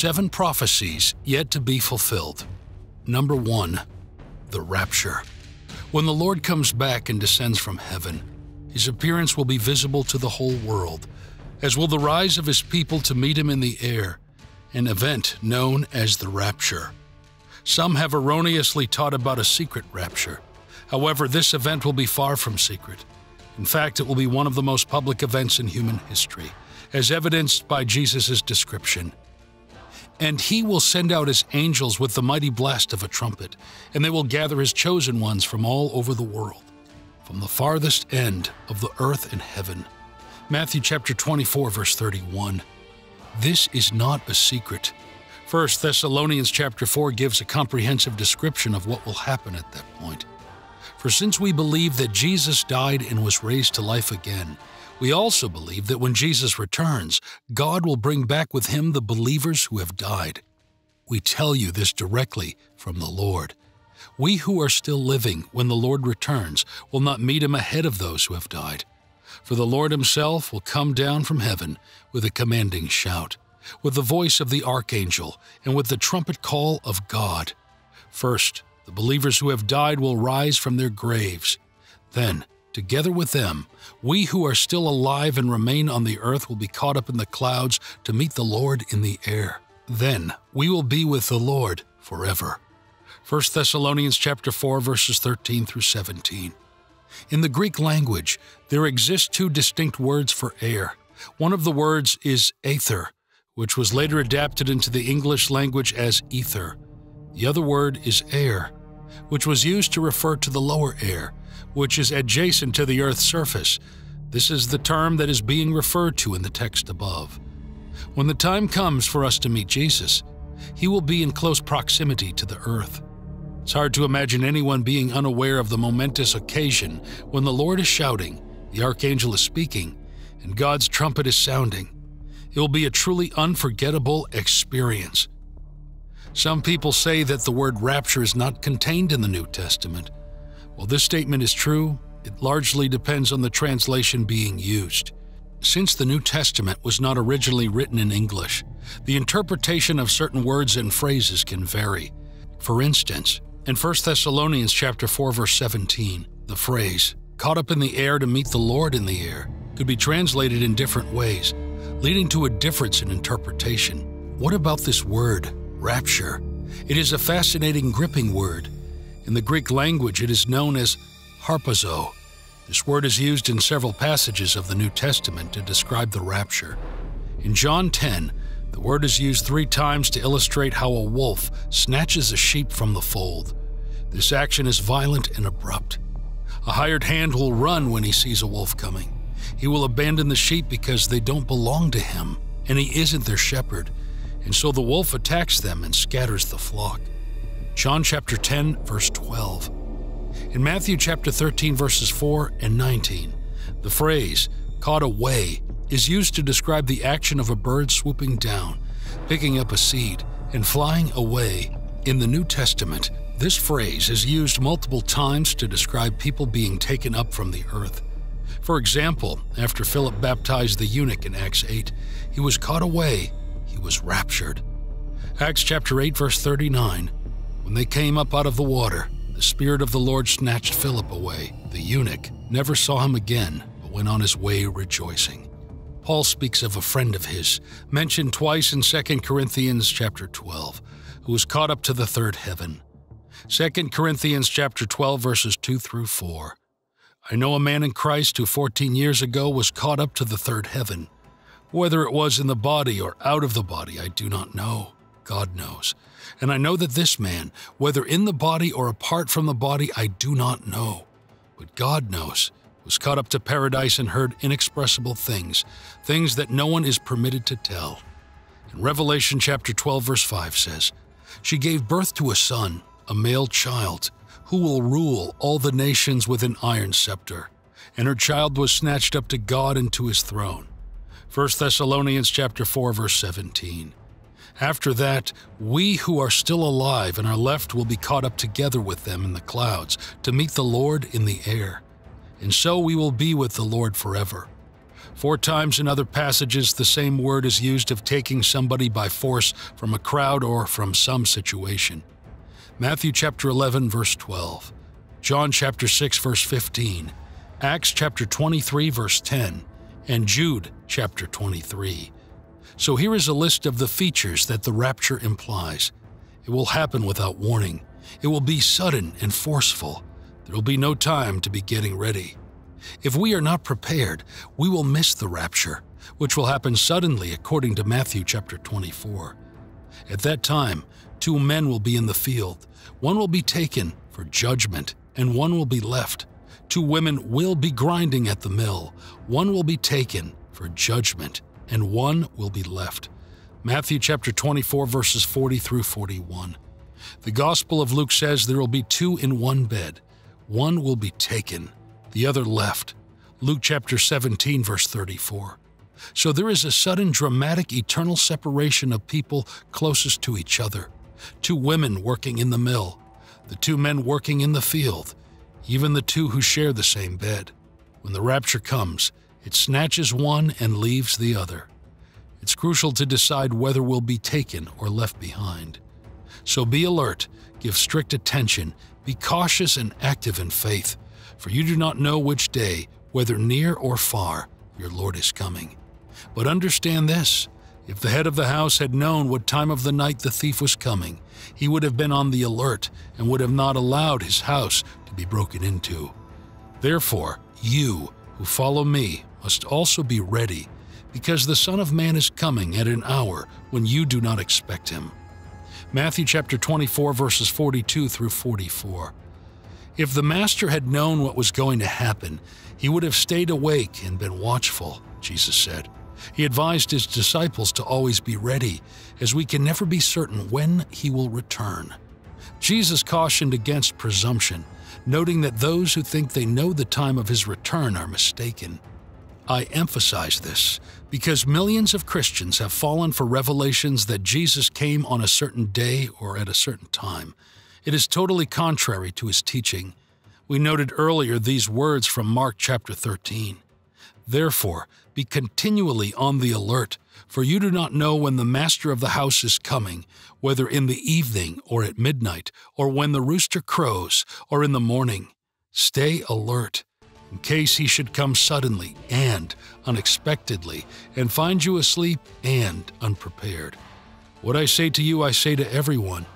Seven prophecies yet to be fulfilled. Number one, the rapture. When the Lord comes back and descends from heaven, his appearance will be visible to the whole world, as will the rise of his people to meet him in the air, an event known as the rapture. Some have erroneously taught about a secret rapture. However, this event will be far from secret. In fact, it will be one of the most public events in human history, as evidenced by Jesus' description. And he will send out his angels with the mighty blast of a trumpet, and they will gather his chosen ones from all over the world, from the farthest end of the earth and heaven. Matthew chapter 24 verse 31. This is not a secret. 1 Thessalonians chapter 4 gives a comprehensive description of what will happen at that point. For since we believe that Jesus died and was raised to life again, we also believe that when Jesus returns, God will bring back with him the believers who have died. We tell you this directly from the Lord. We who are still living when the Lord returns will not meet him ahead of those who have died. For the Lord himself will come down from heaven with a commanding shout, with the voice of the archangel, and with the trumpet call of God. First, the believers who have died will rise from their graves. Then, Together with them, we who are still alive and remain on the earth will be caught up in the clouds to meet the Lord in the air. Then we will be with the Lord forever. 1 Thessalonians chapter 4 verses 13 through 17. In the Greek language, there exist two distinct words for air. One of the words is aether, which was later adapted into the English language as ether. The other word is air, which was used to refer to the lower air, which is adjacent to the Earth's surface. This is the term that is being referred to in the text above. When the time comes for us to meet Jesus, he will be in close proximity to the earth. It's hard to imagine anyone being unaware of the momentous occasion when the Lord is shouting, the archangel is speaking, and God's trumpet is sounding. It will be a truly unforgettable experience. Some people say that the word rapture is not contained in the New Testament, while this statement is true, it largely depends on the translation being used. Since the New Testament was not originally written in English, the interpretation of certain words and phrases can vary. For instance, in 1 Thessalonians chapter 4 verse 17, the phrase caught up in the air to meet the Lord in the air could be translated in different ways, leading to a difference in interpretation. What about this word, rapture? It is a fascinating gripping word in the Greek language, it is known as harpazo. This word is used in several passages of the New Testament to describe the rapture. In John 10, the word is used three times to illustrate how a wolf snatches a sheep from the fold. This action is violent and abrupt. A hired hand will run when he sees a wolf coming. He will abandon the sheep because they don't belong to him, and he isn't their shepherd, and so the wolf attacks them and scatters the flock. John chapter 10, verse 12. In Matthew chapter 13, verses 4 and 19, the phrase, caught away, is used to describe the action of a bird swooping down, picking up a seed, and flying away. In the New Testament, this phrase is used multiple times to describe people being taken up from the earth. For example, after Philip baptized the eunuch in Acts 8, he was caught away, he was raptured. Acts chapter 8 verse 39 when they came up out of the water, the Spirit of the Lord snatched Philip away. The eunuch never saw him again, but went on his way rejoicing. Paul speaks of a friend of his, mentioned twice in 2 Corinthians chapter 12, who was caught up to the third heaven. 2 Corinthians chapter 12 verses 2 through 4. I know a man in Christ who 14 years ago was caught up to the third heaven. Whether it was in the body or out of the body, I do not know. God knows. And I know that this man, whether in the body or apart from the body, I do not know. But God knows, was caught up to paradise and heard inexpressible things, things that no one is permitted to tell. In Revelation chapter 12, verse 5 says, She gave birth to a son, a male child, who will rule all the nations with an iron scepter. And her child was snatched up to God and to his throne. 1 Thessalonians chapter 4, verse 17. After that, we who are still alive and are left will be caught up together with them in the clouds to meet the Lord in the air. And so we will be with the Lord forever. Four times in other passages, the same word is used of taking somebody by force from a crowd or from some situation. Matthew chapter 11, verse 12, John chapter 6, verse 15, Acts chapter 23, verse 10, and Jude chapter 23. So here is a list of the features that the rapture implies. It will happen without warning. It will be sudden and forceful. There will be no time to be getting ready. If we are not prepared, we will miss the rapture, which will happen suddenly according to Matthew chapter 24. At that time, two men will be in the field. One will be taken for judgment, and one will be left. Two women will be grinding at the mill. One will be taken for judgment, and one will be left. Matthew chapter 24 verses 40 through 41. The Gospel of Luke says there will be two in one bed. One will be taken the other left. Luke chapter 17, verse 34. So there is a sudden, dramatic, eternal separation of people closest to each other. Two women working in the mill, the two men working in the field, even the two who share the same bed. When the rapture comes, it snatches one and leaves the other. It's crucial to decide whether we'll be taken or left behind. So be alert, give strict attention, be cautious and active in faith for you do not know which day, whether near or far, your Lord is coming. But understand this if the head of the house had known what time of the night the thief was coming, he would have been on the alert and would have not allowed his house to be broken into. Therefore, you who follow me must also be ready, because the Son of Man is coming at an hour when you do not expect him. Matthew chapter 24 verses 42 through 44. If the master had known what was going to happen, he would have stayed awake and been watchful, Jesus said. He advised his disciples to always be ready, as we can never be certain when he will return. Jesus cautioned against presumption, noting that those who think they know the time of his return are mistaken. I emphasize this because millions of Christians have fallen for revelations that Jesus came on a certain day or at a certain time. It is totally contrary to his teaching. We noted earlier these words from Mark chapter 13. Therefore, be continually on the alert, for you do not know when the master of the house is coming, whether in the evening or at midnight, or when the rooster crows, or in the morning. Stay alert, in case he should come suddenly and unexpectedly, and find you asleep and unprepared. What I say to you, I say to everyone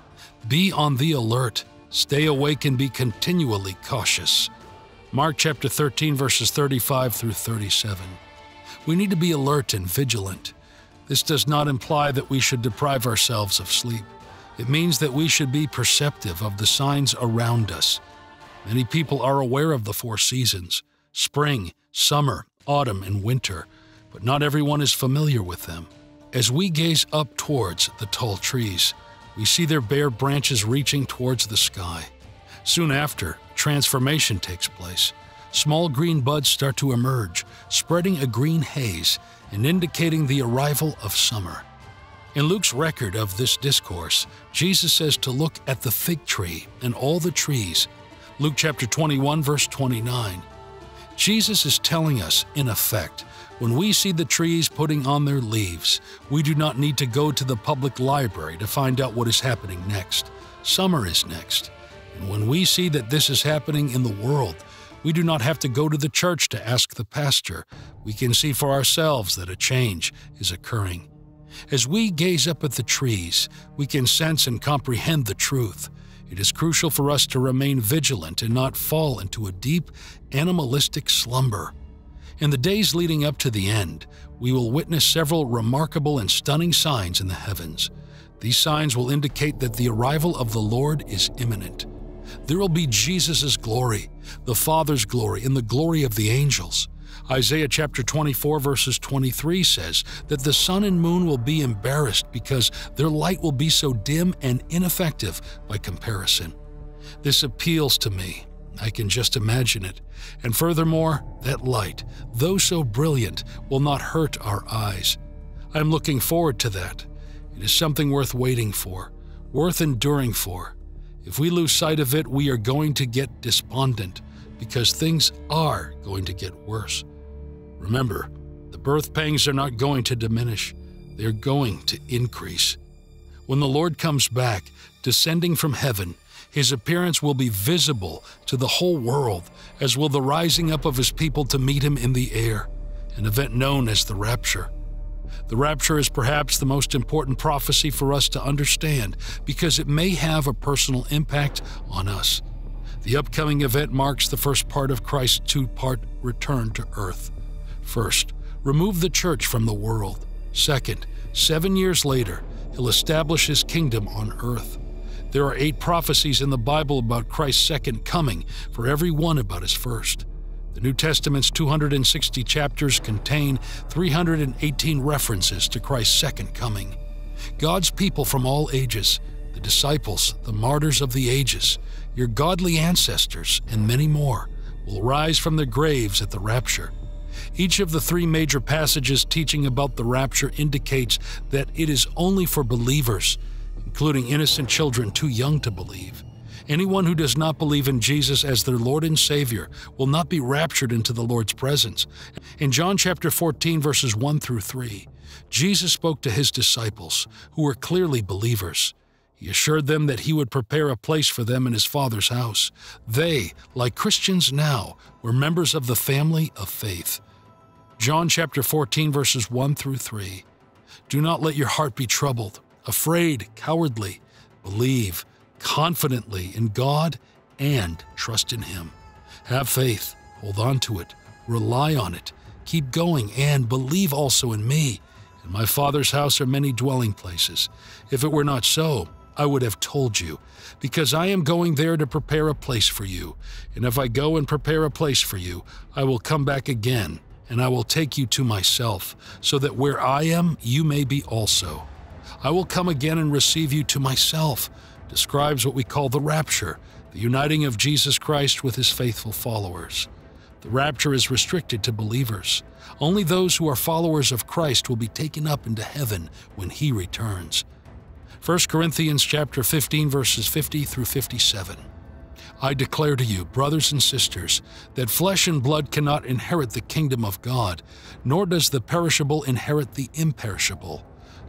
be on the alert, stay awake, and be continually cautious. Mark chapter 13, verses 35 through 37. We need to be alert and vigilant. This does not imply that we should deprive ourselves of sleep. It means that we should be perceptive of the signs around us. Many people are aware of the four seasons spring, summer, autumn, and winter, but not everyone is familiar with them. As we gaze up towards the tall trees, we see their bare branches reaching towards the sky. Soon after, transformation takes place. Small green buds start to emerge, spreading a green haze and indicating the arrival of summer. In Luke's record of this discourse, Jesus says to look at the fig tree and all the trees. Luke chapter 21 verse 29. Jesus is telling us, in effect, when we see the trees putting on their leaves, we do not need to go to the public library to find out what is happening next. Summer is next. And when we see that this is happening in the world, we do not have to go to the church to ask the pastor. We can see for ourselves that a change is occurring. As we gaze up at the trees, we can sense and comprehend the truth. It is crucial for us to remain vigilant and not fall into a deep, animalistic slumber. In the days leading up to the end, we will witness several remarkable and stunning signs in the heavens. These signs will indicate that the arrival of the Lord is imminent. There will be Jesus' glory, the Father's glory, and the glory of the angels. Isaiah chapter 24, verses 23 says that the sun and moon will be embarrassed because their light will be so dim and ineffective by comparison. This appeals to me I can just imagine it. And furthermore, that light, though so brilliant, will not hurt our eyes. I am looking forward to that. It is something worth waiting for, worth enduring for. If we lose sight of it, we are going to get despondent because things are going to get worse. Remember, the Birth pangs are not going to diminish, they're going to increase. When the Lord comes back, descending from heaven, his appearance will be visible to the whole world, as will the rising up of his people to meet him in the air, an event known as the rapture. The rapture is perhaps the most important prophecy for us to understand because it may have a personal impact on us. The upcoming event marks the first part of Christ's two part return to earth. First, remove the church from the world. Second, seven years later, he'll establish his kingdom on earth. There are eight prophecies in the Bible about Christ's second coming, for every one about his first. The New Testament's 260 chapters contain 318 references to Christ's second coming. God's people from all ages, the disciples, the martyrs of the ages, your godly ancestors, and many more, will rise from their graves at the rapture. Each of the three major passages teaching about the rapture indicates that it is only for believers, including innocent children too young to believe. Anyone who does not believe in Jesus as their Lord and Savior will not be raptured into the Lord's presence. In John chapter 14 verses 1 through 3, Jesus spoke to his disciples, who were clearly believers. He assured them that he would prepare a place for them in his Father's house. They, like Christians now, were members of the family of faith. John chapter 14 verses 1 through 3. Do not let your heart be troubled, afraid, cowardly. Believe confidently in God and trust in Him. Have faith, hold on to it, rely on it, keep going, and believe also in me. In my Father's house are many dwelling places. If it were not so, I would have told you, because I am going there to prepare a place for you. And if I go and prepare a place for you, I will come back again, and I will take you to myself, so that where I am, you may be also. I will come again and receive you to myself, describes what we call the rapture, the uniting of Jesus Christ with his faithful followers. The rapture is restricted to believers. Only those who are followers of Christ will be taken up into heaven when he returns. 1 Corinthians chapter 15 verses 50 through 57. I declare to you, brothers and sisters, that flesh and blood cannot inherit the kingdom of God, nor does the perishable inherit the imperishable.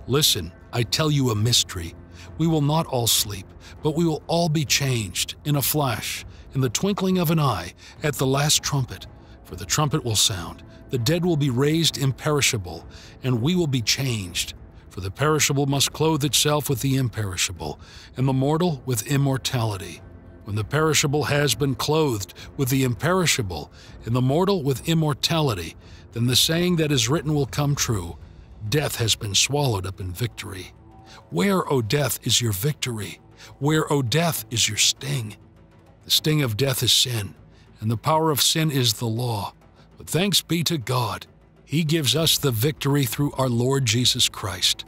Listen, I tell you a mystery. We will not all sleep, but we will all be changed in a flash, in the twinkling of an eye, at the last trumpet. For the trumpet will sound, the dead will be raised imperishable, and we will be changed. For the perishable must clothe itself with the imperishable, and the mortal with immortality. When the perishable has been clothed with the imperishable, and the mortal with immortality, then the saying that is written will come true Death has been swallowed up in victory. Where, O death, is your victory? Where, O death, is your sting? The sting of death is sin, and the power of sin is the law. But thanks be to God, He gives us the victory through our Lord Jesus Christ.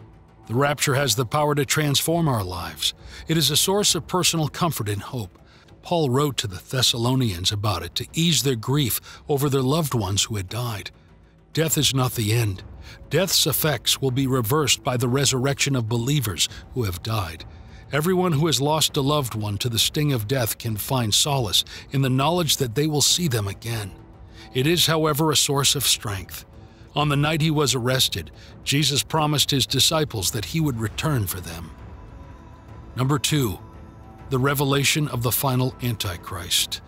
The rapture has the power to transform our lives. It is a source of personal comfort and hope. Paul wrote to the Thessalonians about it to ease their grief over their loved ones who had died. Death is not the end. Death's effects will be reversed by the resurrection of believers who have died. Everyone who has lost a loved one to the sting of death can find solace in the knowledge that they will see them again. It is, however, a source of strength. On the night he was arrested, Jesus promised his disciples that he would return for them. Number two, the revelation of the final Antichrist.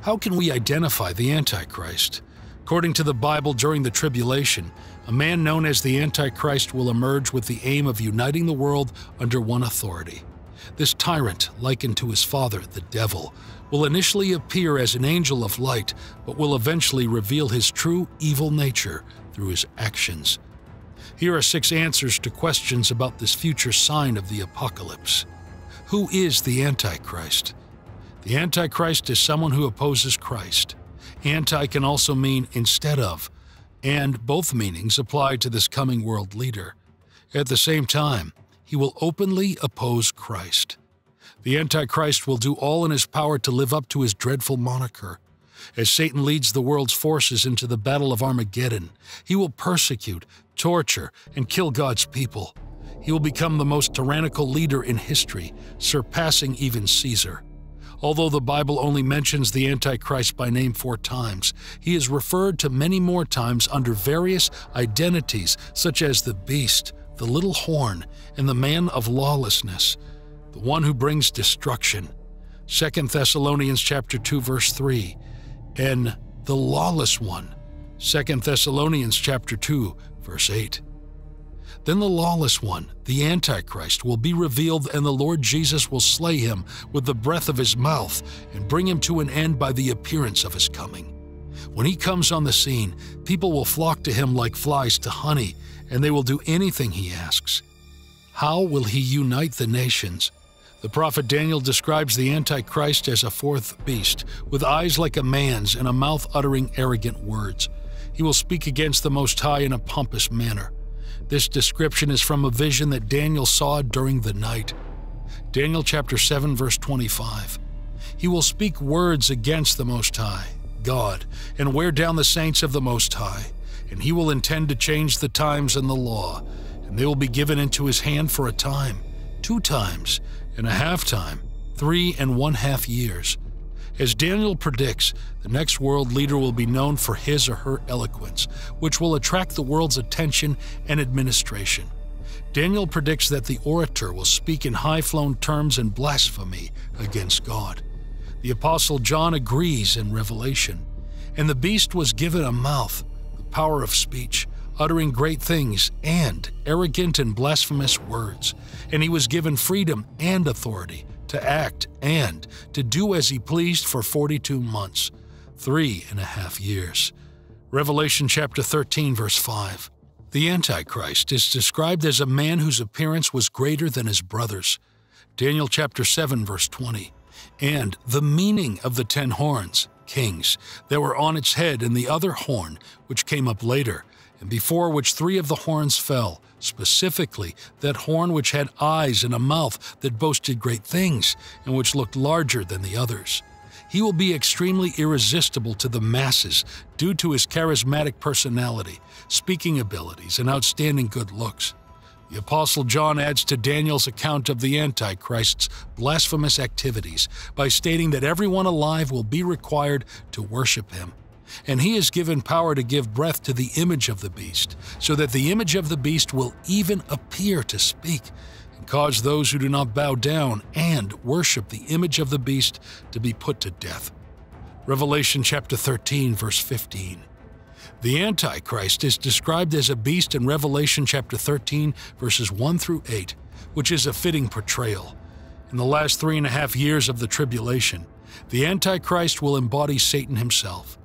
How can we identify the Antichrist? According to the Bible, during the tribulation, a man known as the Antichrist will emerge with the aim of uniting the world under one authority. This tyrant, likened to his father, the devil, will initially appear as an angel of light, but will eventually reveal his true evil nature through his actions. Here are six answers to questions about this future sign of the apocalypse. Who is the Antichrist? The Antichrist is someone who opposes Christ. Anti can also mean instead of, and both meanings apply to this coming world leader. At the same time, he will openly oppose Christ. The Antichrist will do all in his power to live up to his dreadful moniker. As Satan leads the world's forces into the Battle of Armageddon, he will persecute, torture, and kill God's people. He will become the most tyrannical leader in history, surpassing even Caesar. Although the Bible only mentions the Antichrist by name four times, he is referred to many more times under various identities such as the beast, the little horn, and the man of lawlessness, the one who brings destruction. 2 Thessalonians chapter 2 verse 3, and the lawless one. 2 Thessalonians chapter 2 verse 8. Then the lawless one, the Antichrist, will be revealed, and the Lord Jesus will slay him with the breath of his mouth and bring him to an end by the appearance of his coming. When he comes on the scene, people will flock to him like flies to honey, and they will do anything he asks. How will he unite the nations? The prophet Daniel describes the Antichrist as a fourth beast, with eyes like a man's and a mouth uttering arrogant words. He will speak against the Most High in a pompous manner. This description is from a vision that Daniel saw during the night. Daniel chapter 7 verse 25. He will speak words against the Most High, God, and wear down the saints of the Most High, and he will intend to change the times and the law, and they will be given into his hand for a time, two times, and a half time, three and one half years. As Daniel predicts, the next world leader will be known for his or her eloquence, which will attract the world's attention and administration. Daniel predicts that the orator will speak in high flown terms and blasphemy against God. The Apostle John agrees in Revelation. And the beast was given a mouth, the power of speech, uttering great things and arrogant and blasphemous words. And he was given freedom and authority to act and to do as he pleased for 42 months, three and a half years. Revelation chapter 13, verse 5. The Antichrist is described as a man whose appearance was greater than his brothers. Daniel chapter 7, verse 20. And the meaning of the ten horns, kings, that were on its head, and the other horn, which came up later, and before which three of the horns fell, specifically that horn which had eyes and a mouth that boasted great things, and which looked larger than the others. He will be extremely irresistible to the masses due to his charismatic personality, speaking abilities, and outstanding good looks. The Apostle John adds to Daniel's account of the Antichrist's blasphemous activities by stating that everyone alive will be required to worship him and he is given power to give breath to the image of the beast, so that the image of the beast will even appear to speak, and cause those who do not bow down and worship the image of the beast to be put to death. Revelation chapter 13, verse 15. The Antichrist is described as a beast in Revelation chapter 13, verses 1 through 8, which is a fitting portrayal. In the last three and a half years of the tribulation, the Antichrist will embody Satan himself.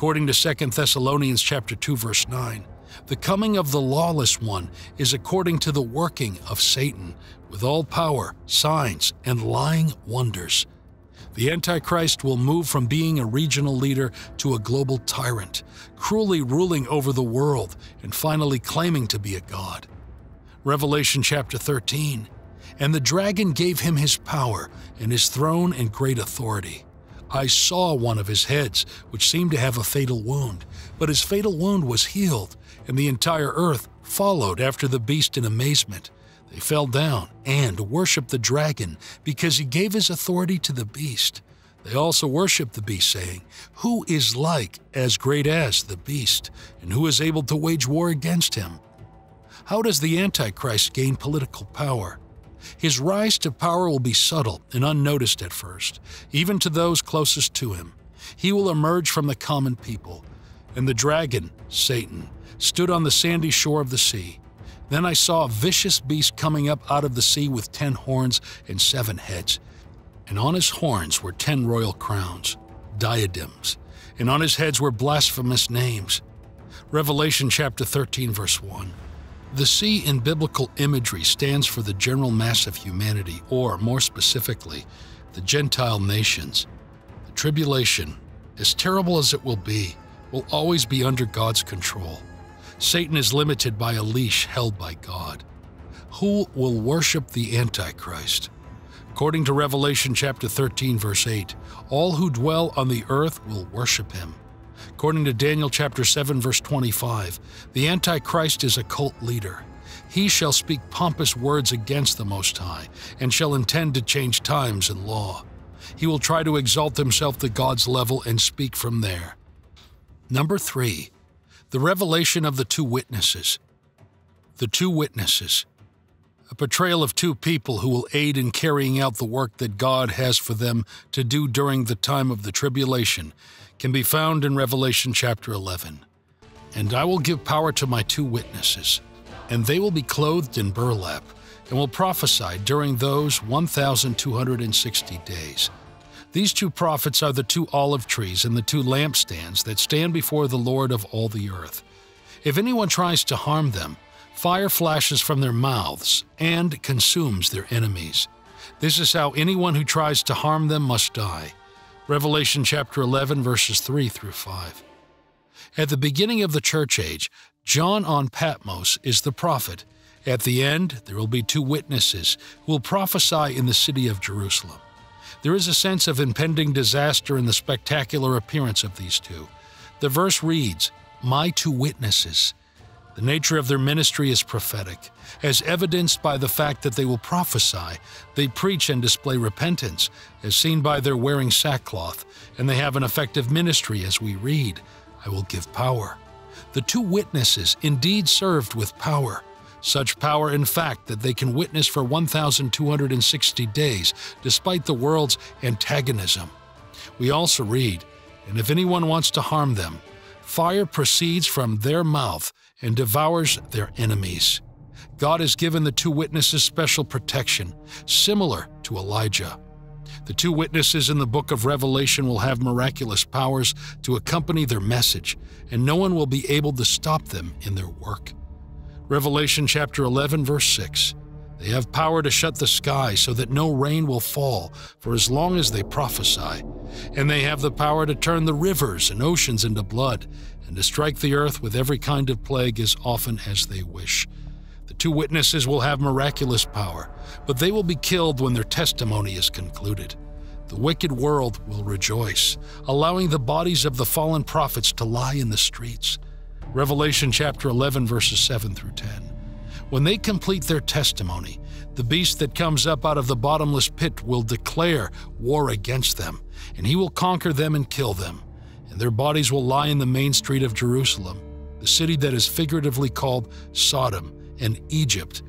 According to 2 Thessalonians chapter 2 verse 9, the coming of the lawless one is according to the working of Satan with all power, signs, and lying wonders. The Antichrist will move from being a regional leader to a global tyrant, cruelly ruling over the world and finally claiming to be a god. Revelation chapter 13 And the dragon gave him his power and his throne and great authority. I saw one of his heads, which seemed to have a fatal wound, but his fatal wound was healed, and the entire earth followed after the beast in amazement. They fell down and worshipped the dragon because he gave his authority to the beast. They also worshiped the beast, saying, Who is like as great as the beast, and who is able to wage war against him? How does the Antichrist gain political power? His rise to power will be subtle and unnoticed at first, even to those closest to him. He will emerge from the common people. And the dragon, Satan, stood on the sandy shore of the sea. Then I saw a vicious beast coming up out of the sea with ten horns and seven heads. And on his horns were ten royal crowns, diadems, and on his heads were blasphemous names. Revelation chapter 13, verse 1. The sea in biblical imagery stands for the general mass of humanity, or more specifically, the Gentile nations. The tribulation, as terrible as it will be, will always be under God's control. Satan is limited by a leash held by God. Who will worship the Antichrist? According to Revelation chapter 13 verse 8, all who dwell on the earth will worship him. According to Daniel chapter 7 verse 25, the Antichrist is a cult leader. He shall speak pompous words against the Most High, and shall intend to change times and law. he will try to exalt himself to God's level and speak from there. Number three, the revelation of the two witnesses. The two witnesses. A portrayal of two people who will aid in carrying out the work that God has for them to do during the time of the tribulation can be found in Revelation chapter 11. And I will give power to my two witnesses, and they will be clothed in burlap, and will prophesy during those 1,260 days. These two prophets are the two olive trees and the two lampstands that stand before the Lord of all the earth. If anyone tries to harm them, fire flashes from their mouths and consumes their enemies. This is how anyone who tries to harm them must die. Revelation chapter 11, verses 3 through 5. At the beginning of the church age, John on Patmos is the prophet. At the end, there will be two witnesses who will prophesy in the city of Jerusalem. There is a sense of impending disaster in the spectacular appearance of these two. The verse reads, My two witnesses. The nature of their ministry is prophetic, as evidenced by the fact that they will prophesy, they preach and display repentance, as seen by their wearing sackcloth, and they have an effective ministry as we read, I will give power. The two witnesses indeed served with power, such power, in fact, that they can witness for 1,260 days despite the world's antagonism. We also read, And if anyone wants to harm them, fire proceeds from their mouth and devours their enemies. God has given the two witnesses special protection, similar to Elijah. The two witnesses in the book of Revelation will have miraculous powers to accompany their message, and no one will be able to stop them in their work. Revelation chapter 11, verse 6. They have power to shut the sky so that no rain will fall for as long as they prophesy. And they have the power to turn the rivers and oceans into blood, and to strike the earth with every kind of plague as often as they wish. The two witnesses will have miraculous power, but they will be killed when their testimony is concluded. The wicked world will rejoice, allowing the bodies of the fallen prophets to lie in the streets. Revelation chapter 11, verses 7 through 10. When they complete their testimony, the beast that comes up out of the bottomless pit will declare war against them, and he will conquer them and kill them. And their bodies will lie in the main street of Jerusalem, the city that is figuratively called Sodom and Egypt,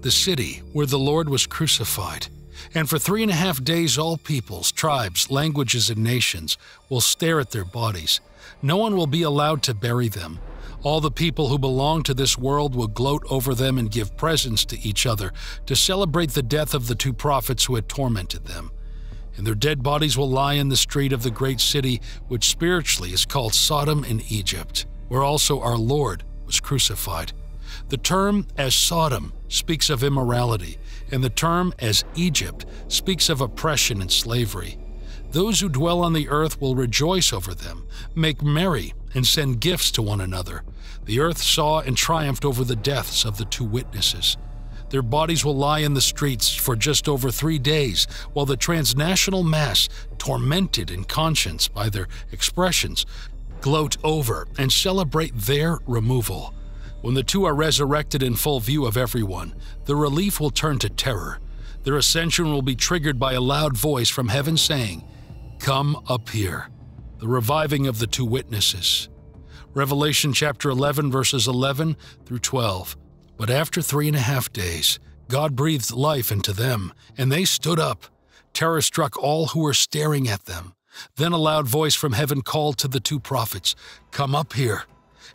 the city where the Lord was crucified. And for three and a half days, all peoples, tribes, languages, and nations will stare at their bodies. No one will be allowed to bury them. All the people who belong to this world will gloat over them and give presents to each other to celebrate the death of the two prophets who had tormented them. And their dead bodies will lie in the street of the great city, which spiritually is called Sodom in Egypt, where also our Lord was crucified. The term as Sodom speaks of immorality, and the term as Egypt speaks of oppression and slavery. Those who dwell on the earth will rejoice over them, make merry, and send gifts to one another. The earth saw and triumphed over the deaths of the two witnesses. Their bodies will lie in the streets for just over three days, while the transnational mass, tormented in conscience by their expressions, gloat over and celebrate their removal. When the two are resurrected in full view of everyone, the relief will turn to terror. Their ascension will be triggered by a loud voice from heaven saying, Come up here. The reviving of the two witnesses. Revelation chapter 11, verses 11 through 12. But after three and a half days, God breathed life into them, and they stood up. Terror struck all who were staring at them. Then a loud voice from heaven called to the two prophets, Come up here.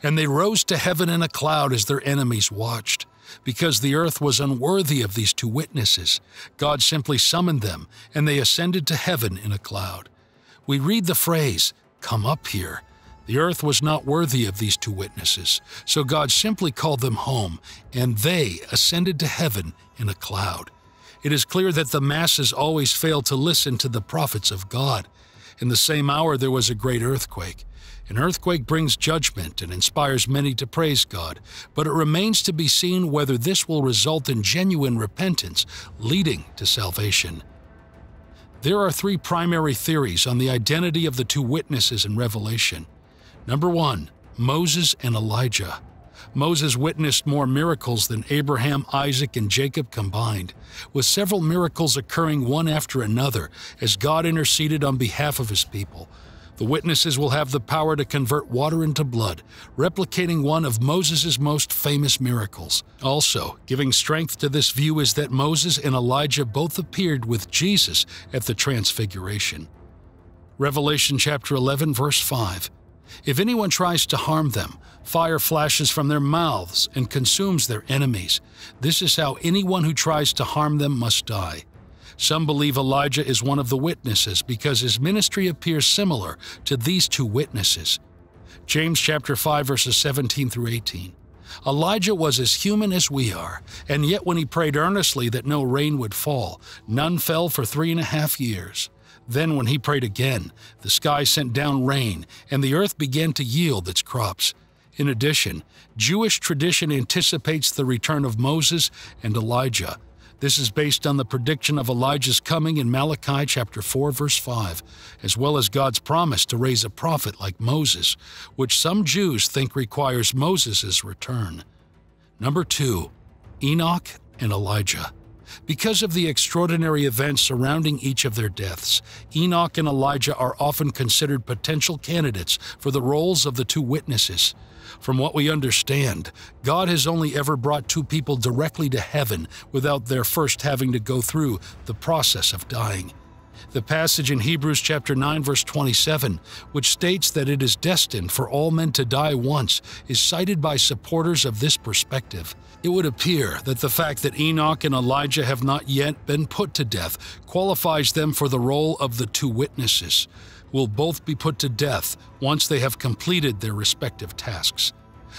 And they rose to heaven in a cloud as their enemies watched. Because the earth was unworthy of these two witnesses, God simply summoned them, and they ascended to heaven in a cloud. We read the phrase, Come up here. The earth was not worthy of these two witnesses, so God simply called them home, and they ascended to heaven in a cloud. It is clear that the masses always fail to listen to the prophets of God. In the same hour, there was a great earthquake. An earthquake brings judgment and inspires many to praise God, but it remains to be seen whether this will result in genuine repentance, leading to salvation. There are three primary theories on the identity of the two witnesses in Revelation. Number one, Moses and Elijah. Moses witnessed more miracles than Abraham, Isaac, and Jacob combined, with several miracles occurring one after another as God interceded on behalf of his people. The witnesses will have the power to convert water into blood, replicating one of Moses' most famous miracles. Also, giving strength to this view is that Moses and Elijah both appeared with Jesus at the Transfiguration. Revelation chapter 11, verse 5. If anyone tries to harm them, fire flashes from their mouths and consumes their enemies. This is how anyone who tries to harm them must die. Some believe Elijah is one of the witnesses because his ministry appears similar to these two witnesses. James chapter 5 verses 17 through 18. Elijah was as human as we are, and yet when he prayed earnestly that no rain would fall, none fell for three and a half years. Then, when he prayed again, the sky sent down rain, and the earth began to yield its crops. In addition, Jewish tradition anticipates the return of Moses and Elijah. This is based on the prediction of Elijah's coming in Malachi chapter 4 verse 5, as well as God's promise to raise a prophet like Moses, which some Jews think requires Moses' return. Number 2. Enoch and Elijah. Because of the extraordinary events surrounding each of their deaths, Enoch and Elijah are often considered potential candidates for the roles of the two witnesses. From what we understand, God has only ever brought two people directly to heaven without their first having to go through the process of dying. The passage in Hebrews chapter 9 verse 27, which states that it is destined for all men to die once, is cited by supporters of this perspective. It would appear that the fact that Enoch and Elijah have not yet been put to death qualifies them for the role of the two witnesses, who will both be put to death once they have completed their respective tasks.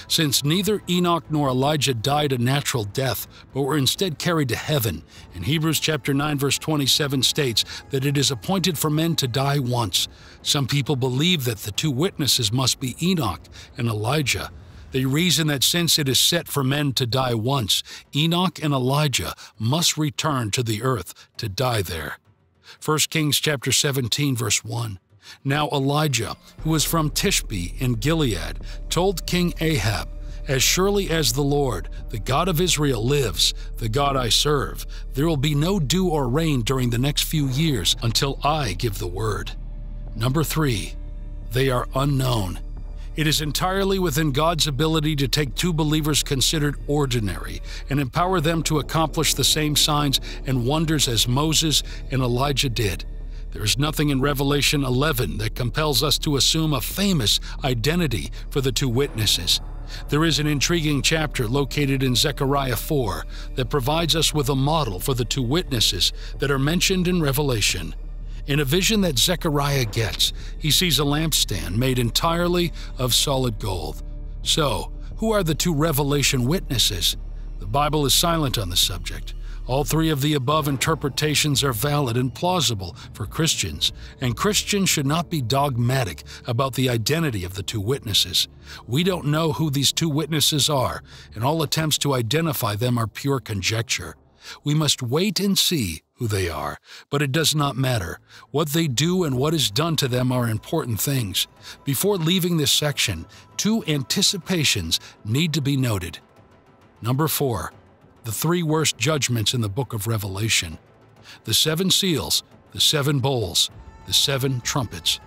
Since neither Enoch nor Elijah died a natural death, but were instead carried to heaven, and Hebrews chapter 9 verse 27 states that it is appointed for men to die once. Some people believe that the two witnesses must be Enoch and Elijah. They reason that since it is set for men to die once, Enoch and Elijah must return to the earth to die there. 1 Kings chapter 17 verse 1. Now Elijah, who was from Tishbe in Gilead, told King Ahab, As surely as the Lord, the God of Israel, lives, the God I serve, there will be no dew or rain during the next few years until I give the word. Number 3. They are unknown. It is entirely within God's ability to take two believers considered ordinary and empower them to accomplish the same signs and wonders as Moses and Elijah did. There is nothing in Revelation 11 that compels us to assume a famous identity for the two witnesses. There is an intriguing chapter located in Zechariah 4 that provides us with a model for the two witnesses that are mentioned in Revelation. In a vision that Zechariah gets, he sees a lampstand made entirely of solid gold. So, who are the two Revelation witnesses? The Bible is silent on the subject. All three of the above interpretations are valid and plausible for Christians, and Christians should not be dogmatic about the identity of the two witnesses. We don't know who these two witnesses are, and all attempts to identify them are pure conjecture. We must wait and see who they are, but it does not matter. What they do and what is done to them are important things. Before leaving this section, two anticipations need to be noted. Number 4 the three worst judgments in the book of Revelation the seven seals, the seven bowls, the seven trumpets.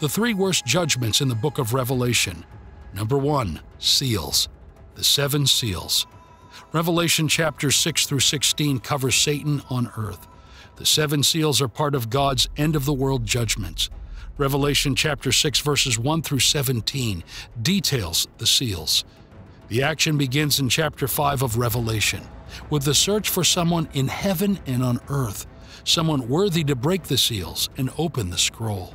The three worst judgments in the book of Revelation. Number one, seals, the seven seals. Revelation chapters 6 through 16 cover Satan on earth. The seven seals are part of God's end of the world judgments. Revelation chapter 6 verses 1 through 17 details the seals. The action begins in chapter 5 of Revelation with the search for someone in heaven and on earth, someone worthy to break the seals and open the scroll.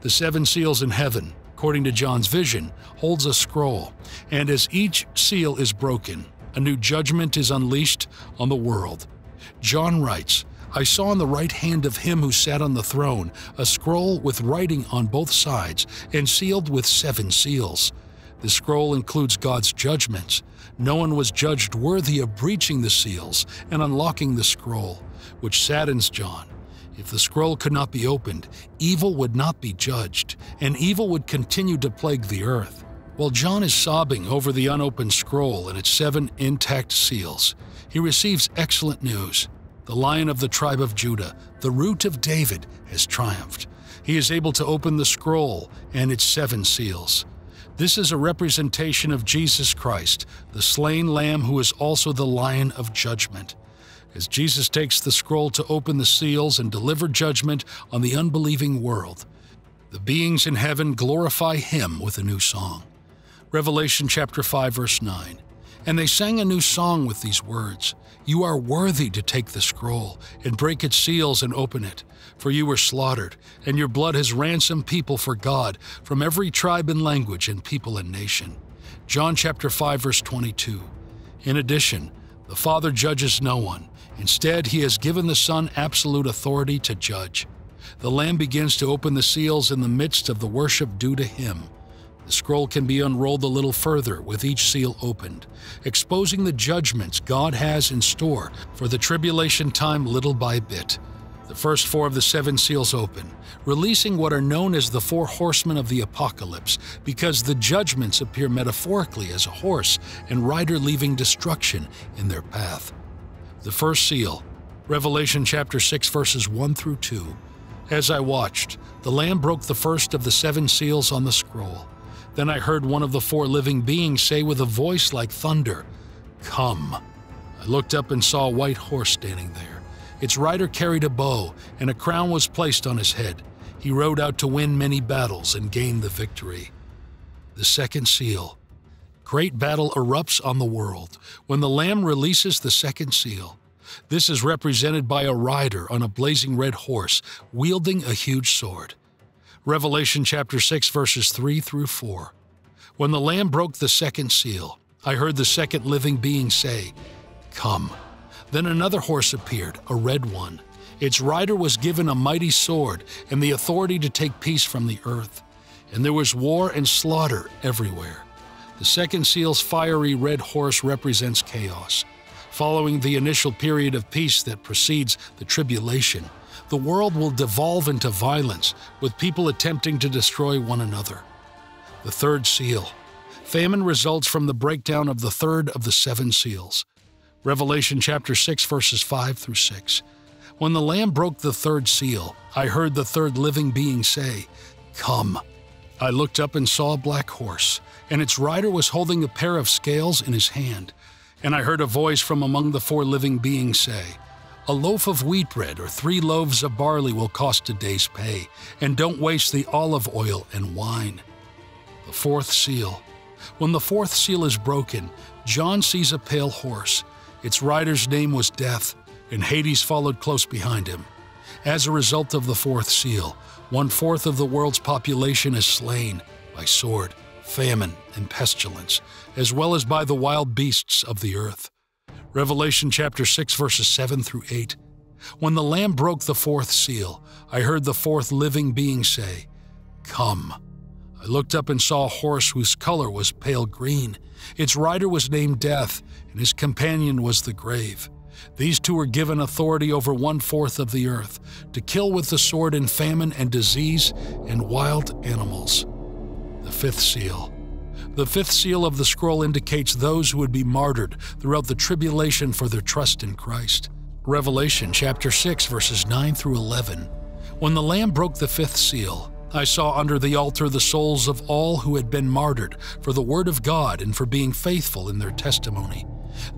The seven seals in heaven, according to John's vision, holds a scroll, and as each seal is broken, a new judgment is unleashed on the world. John writes, I saw on the right hand of him who sat on the throne a scroll with writing on both sides and sealed with seven seals. The scroll includes God's judgments. No one was judged worthy of breaching the seals and unlocking the scroll, which saddens John. If the scroll could not be opened, evil would not be judged, and evil would continue to plague the earth. While John is sobbing over the unopened scroll and its seven intact seals, he receives excellent news. The Lion of the tribe of Judah, the root of David, has triumphed. He is able to open the scroll and its seven seals. This is a representation of Jesus Christ, the slain Lamb who is also the Lion of judgment. As Jesus takes the scroll to open the seals and deliver judgment on the unbelieving world, the beings in heaven glorify him with a new song. Revelation chapter 5 verse 9. And they sang a new song with these words You are worthy to take the scroll and break its seals and open it, for you were slaughtered, and your blood has ransomed people for God from every tribe and language and people and nation. John chapter 5 verse 22. In addition, the Father judges no one. Instead, he has given the Son absolute authority to judge. The Lamb begins to open the seals in the midst of the worship due to him. The scroll can be unrolled a little further with each seal opened, exposing the judgments God has in store for the tribulation time little by bit. The first four of the seven seals open, releasing what are known as the four horsemen of the apocalypse, because the judgments appear metaphorically as a horse and rider leaving destruction in their path. The first seal, Revelation chapter 6 verses 1 through 2. As I watched, the Lamb broke the first of the seven seals on the scroll. Then I heard one of the four living beings say with a voice like thunder, Come. I looked up and saw a white horse standing there. Its rider carried a bow, and a crown was placed on his head. He rode out to win many battles and gain the victory. The second seal. Great battle erupts on the world when the Lamb releases the second seal. This is represented by a rider on a blazing red horse wielding a huge sword. Revelation chapter 6 verses 3 through 4. When the Lamb broke the second seal, I heard the second living being say, Come. Then another horse appeared, a red one. Its rider was given a mighty sword and the authority to take peace from the earth. And there was war and slaughter everywhere. The second seal's fiery red horse represents chaos. Following the initial period of peace that precedes the tribulation, the world will devolve into violence, with people attempting to destroy one another. The third seal. Famine results from the breakdown of the third of the seven seals. Revelation chapter 6 verses 5 through 6. When the Lamb broke the third seal, I heard the third living being say, Come. I looked up and saw a black horse, and its rider was holding a pair of scales in his hand. And I heard a voice from among the four living beings say, a loaf of wheat bread or three loaves of barley will cost a day's pay, and don't waste the olive oil and wine. The fourth seal. When the fourth seal is broken, John sees a pale horse. Its rider's name was Death, and Hades followed close behind him. As a result of the fourth seal, one fourth of the world's population is slain by sword, famine, and pestilence, as well as by the wild beasts of the earth. Revelation chapter 6 verses 7 through 8. When the Lamb broke the fourth seal, I heard the fourth living being say, Come. I looked up and saw a horse whose color was pale green. Its rider was named Death, and his companion was the grave. These two were given authority over one fourth of the earth, to kill with the sword in famine and disease and wild animals. The fifth seal. The fifth seal of the scroll indicates those who would be martyred throughout the tribulation for their trust in Christ. Revelation chapter 6 verses 9 through 11. When the Lamb broke the fifth seal, I saw under the altar the souls of all who had been martyred for the word of God and for being faithful in their testimony.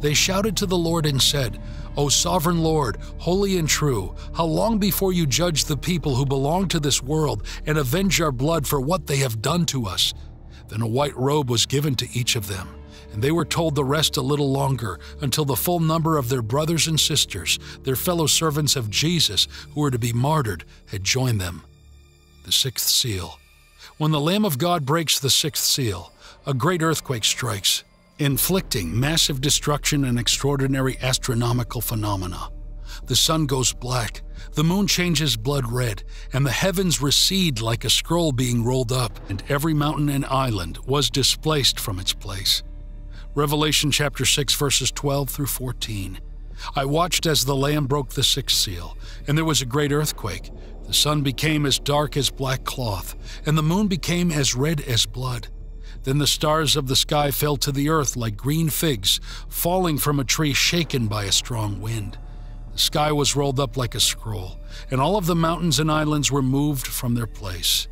They shouted to the Lord and said, O sovereign Lord, holy and true, how long before you judge the people who belong to this world and avenge our blood for what they have done to us? Then a white robe was given to each of them, and they were told to rest a little longer until the full number of their brothers and sisters, their fellow servants of Jesus who were to be martyred, had joined them. The sixth seal. When the Lamb of God breaks the sixth seal, a great earthquake strikes, inflicting massive destruction and extraordinary astronomical phenomena. The sun goes black, the moon changes blood red, and the heavens recede like a scroll being rolled up, and every mountain and island was displaced from its place. Revelation chapter 6 verses 12 through 14. I watched as the Lamb broke the sixth seal, and there was a great earthquake. The sun became as dark as black cloth, and the moon became as red as blood. Then the stars of the sky fell to the earth like green figs, falling from a tree shaken by a strong wind. The sky was rolled up like a scroll, and all of the mountains and islands were moved from their place.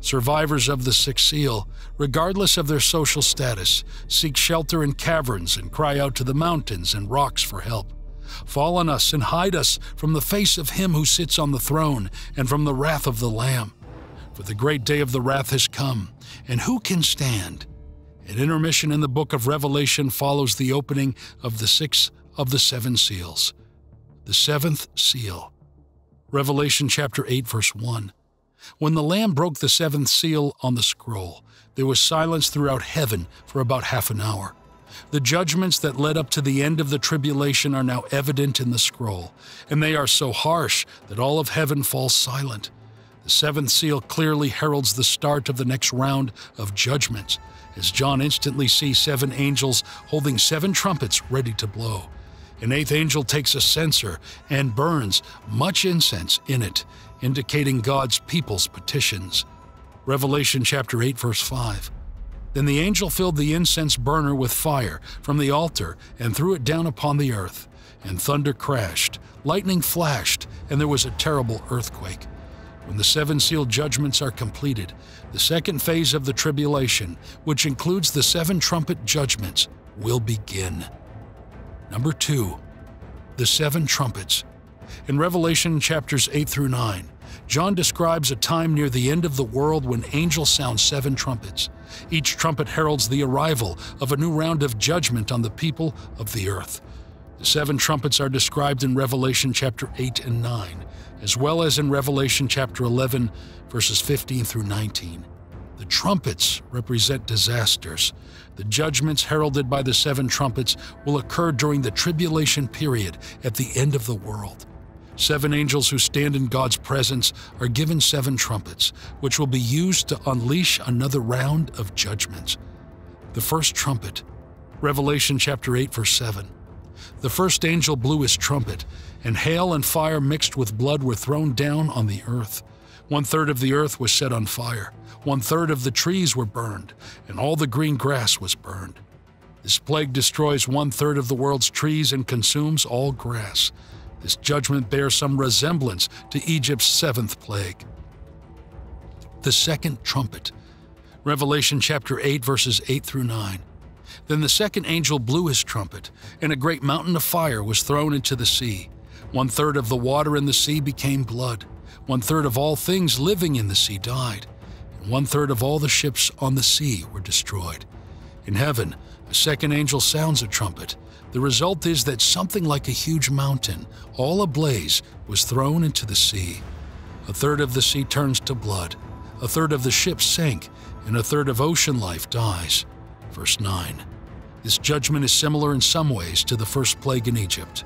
Survivors of the sixth seal, regardless of their social status, seek shelter in caverns and cry out to the mountains and rocks for help. Fall on us and hide us from the face of him who sits on the throne and from the wrath of the Lamb. For the great day of the wrath has come, and who can stand? An intermission in the book of Revelation follows the opening of the sixth of the seven seals. The seventh seal. Revelation chapter 8, verse 1. When the Lamb broke the seventh seal on the scroll, there was silence throughout heaven for about half an hour. The judgments that led up to the end of the tribulation are now evident in the scroll, and they are so harsh that all of heaven falls silent. The seventh seal clearly heralds the start of the next round of judgments, as John instantly sees seven angels holding seven trumpets ready to blow. An eighth angel takes a censer and burns much incense in it, indicating God's people's petitions. Revelation chapter 8 verse 5. Then the angel filled the incense burner with fire from the altar and threw it down upon the earth. And thunder crashed, lightning flashed, and there was a terrible earthquake. When the seven seal judgments are completed, the second phase of the tribulation, which includes the seven trumpet judgments, will begin. Number two, the seven trumpets. In Revelation chapters 8 through 9, John describes a time near the end of the world when angels sound seven trumpets. Each trumpet heralds the arrival of a new round of judgment on the people of the earth. The seven trumpets are described in Revelation chapter 8 and 9, as well as in Revelation chapter 11, verses 15 through 19. The trumpets represent disasters. The judgments heralded by the seven trumpets will occur during the tribulation period at the end of the world. Seven angels who stand in God's presence are given seven trumpets, which will be used to unleash another round of judgments. The first trumpet, Revelation chapter 8, verse 7. The first angel blew his trumpet, and hail and fire mixed with blood were thrown down on the earth. One third of the earth was set on fire, one third of the trees were burned, and all the green grass was burned. This plague destroys one third of the world's trees and consumes all grass. This judgment bears some resemblance to Egypt's seventh plague. The second trumpet. Revelation chapter 8, verses 8 through 9. Then the second angel blew his trumpet, and a great mountain of fire was thrown into the sea. One third of the water in the sea became blood. One third of all things living in the sea died, one third of all the ships on the sea were destroyed. In heaven, a second angel sounds a trumpet, the result is that something like a huge mountain, all ablaze, was thrown into the sea. A third of the sea turns to blood, a third of the ships sink, and a third of ocean life dies. Verse 9. This judgment is similar in some ways to the first plague in Egypt.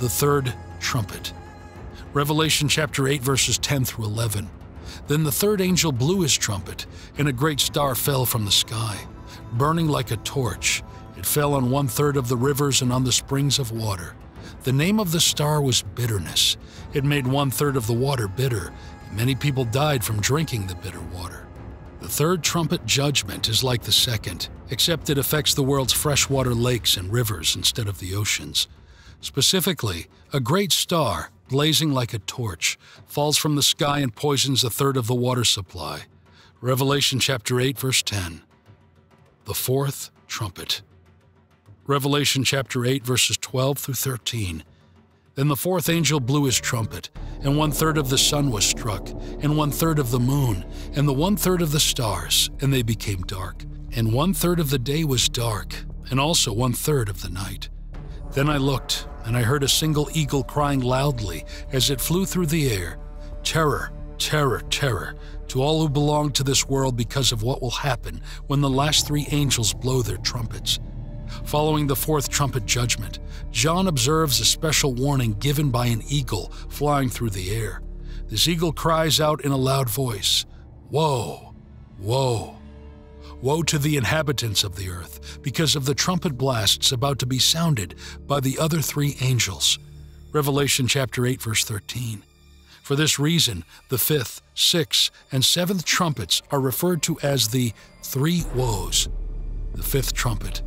The third trumpet. Revelation chapter 8 verses 10 through 11. Then the third angel blew his trumpet, and a great star fell from the sky, burning like a torch, it fell on one third of the rivers and on the springs of water. The name of the star was bitterness. It made one third of the water bitter, and many people died from drinking the bitter water. The third trumpet judgment is like the second, except it affects the world's freshwater lakes and rivers instead of the oceans. Specifically, a great star, blazing like a torch, falls from the sky and poisons a third of the water supply. Revelation chapter 8 verse 10. The fourth trumpet. Revelation chapter 8, verses 12 through 13. Then the fourth angel blew his trumpet, and one third of the sun was struck, and one third of the moon, and the one third of the stars, and they became dark. And one third of the day was dark, and also one third of the night. Then I looked, and I heard a single eagle crying loudly as it flew through the air Terror, terror, terror to all who belong to this world because of what will happen when the last three angels blow their trumpets. Following the fourth trumpet judgment, John observes a special warning given by an eagle flying through the air. This eagle cries out in a loud voice, Woe! Woe! Woe to the inhabitants of the earth, because of the trumpet blasts about to be sounded by the other three angels. Revelation chapter 8, verse 13. For this reason, the fifth, sixth, and seventh trumpets are referred to as the three woes. The fifth trumpet.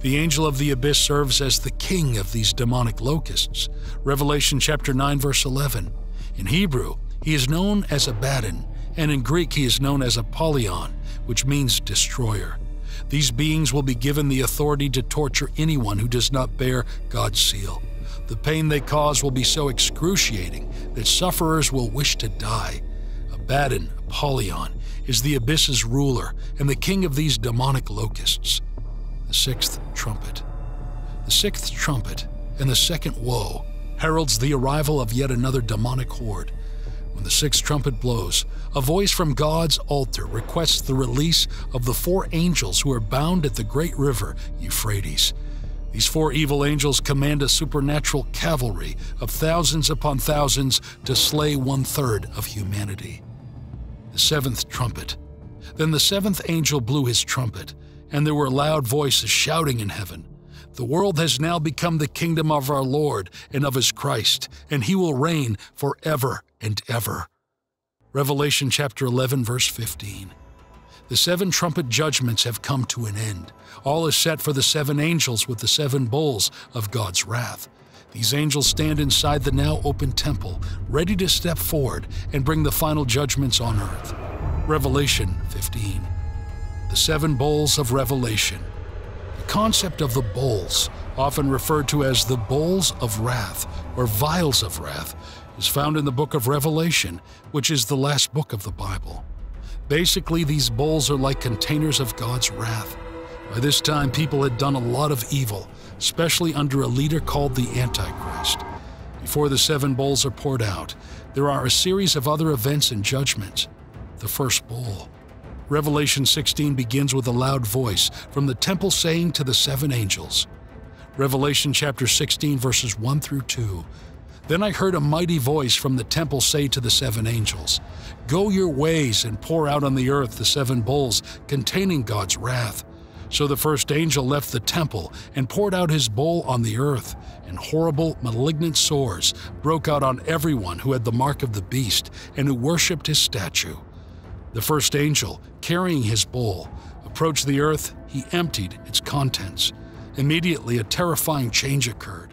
The angel of the abyss serves as the king of these demonic locusts. Revelation chapter 9 verse 11. In Hebrew, he is known as Abaddon, and in Greek he is known as Apollyon, which means destroyer. These beings will be given the authority to torture anyone who does not bear God's seal. The pain they cause will be so excruciating that sufferers will wish to die. Abaddon, Apollyon, is the abyss's ruler and the king of these demonic locusts. The sixth trumpet. The sixth trumpet and the second woe heralds the arrival of yet another demonic horde. When the sixth trumpet blows, a voice from God's altar requests the release of the four angels who are bound at the great river Euphrates. These four evil angels command a supernatural cavalry of thousands upon thousands to slay one third of humanity. The seventh trumpet. Then the seventh angel blew his trumpet, and there were loud voices shouting in heaven. The world has now become the kingdom of our Lord and of his Christ, and he will reign forever and ever. Revelation chapter 11, verse 15. The seven trumpet judgments have come to an end. All is set for the seven angels with the seven bowls of God's wrath. These angels stand inside the now open temple, ready to step forward and bring the final judgments on earth. Revelation 15. The seven bowls of Revelation. The concept of the bowls, often referred to as the bowls of wrath or vials of wrath, is found in the book of Revelation, which is the last book of the Bible. Basically, these bowls are like containers of God's wrath. By this time, people had done a lot of evil, especially under a leader called the Antichrist. Before the seven bowls are poured out, there are a series of other events and judgments. The first bowl. Revelation 16 begins with a loud voice from the temple saying to the seven angels. Revelation chapter 16, verses 1 through 2 then I heard a mighty voice from the temple say to the seven angels, Go your ways and pour out on the earth the seven bowls containing God's wrath. So the first angel left the temple and poured out his bowl on the earth, and horrible, malignant sores broke out on everyone who had the mark of the beast and who worshipped his statue. The first angel, carrying his bowl, approached the earth, he emptied its contents. Immediately, a terrifying change occurred.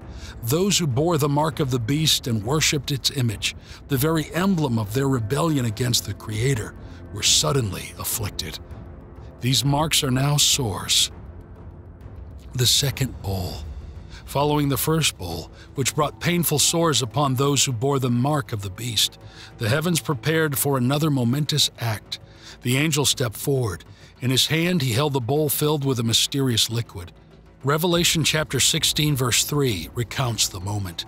Those who bore the mark of the beast and worshipped its image, the very emblem of their rebellion against the Creator, were suddenly afflicted. These marks are now sores. The second bowl. Following the first bowl, which brought painful sores upon those who bore the mark of the beast, the heavens prepared for another momentous act. The angel stepped forward. In his hand, he held the bowl filled with a mysterious liquid. Revelation chapter 16, verse 3 recounts the moment.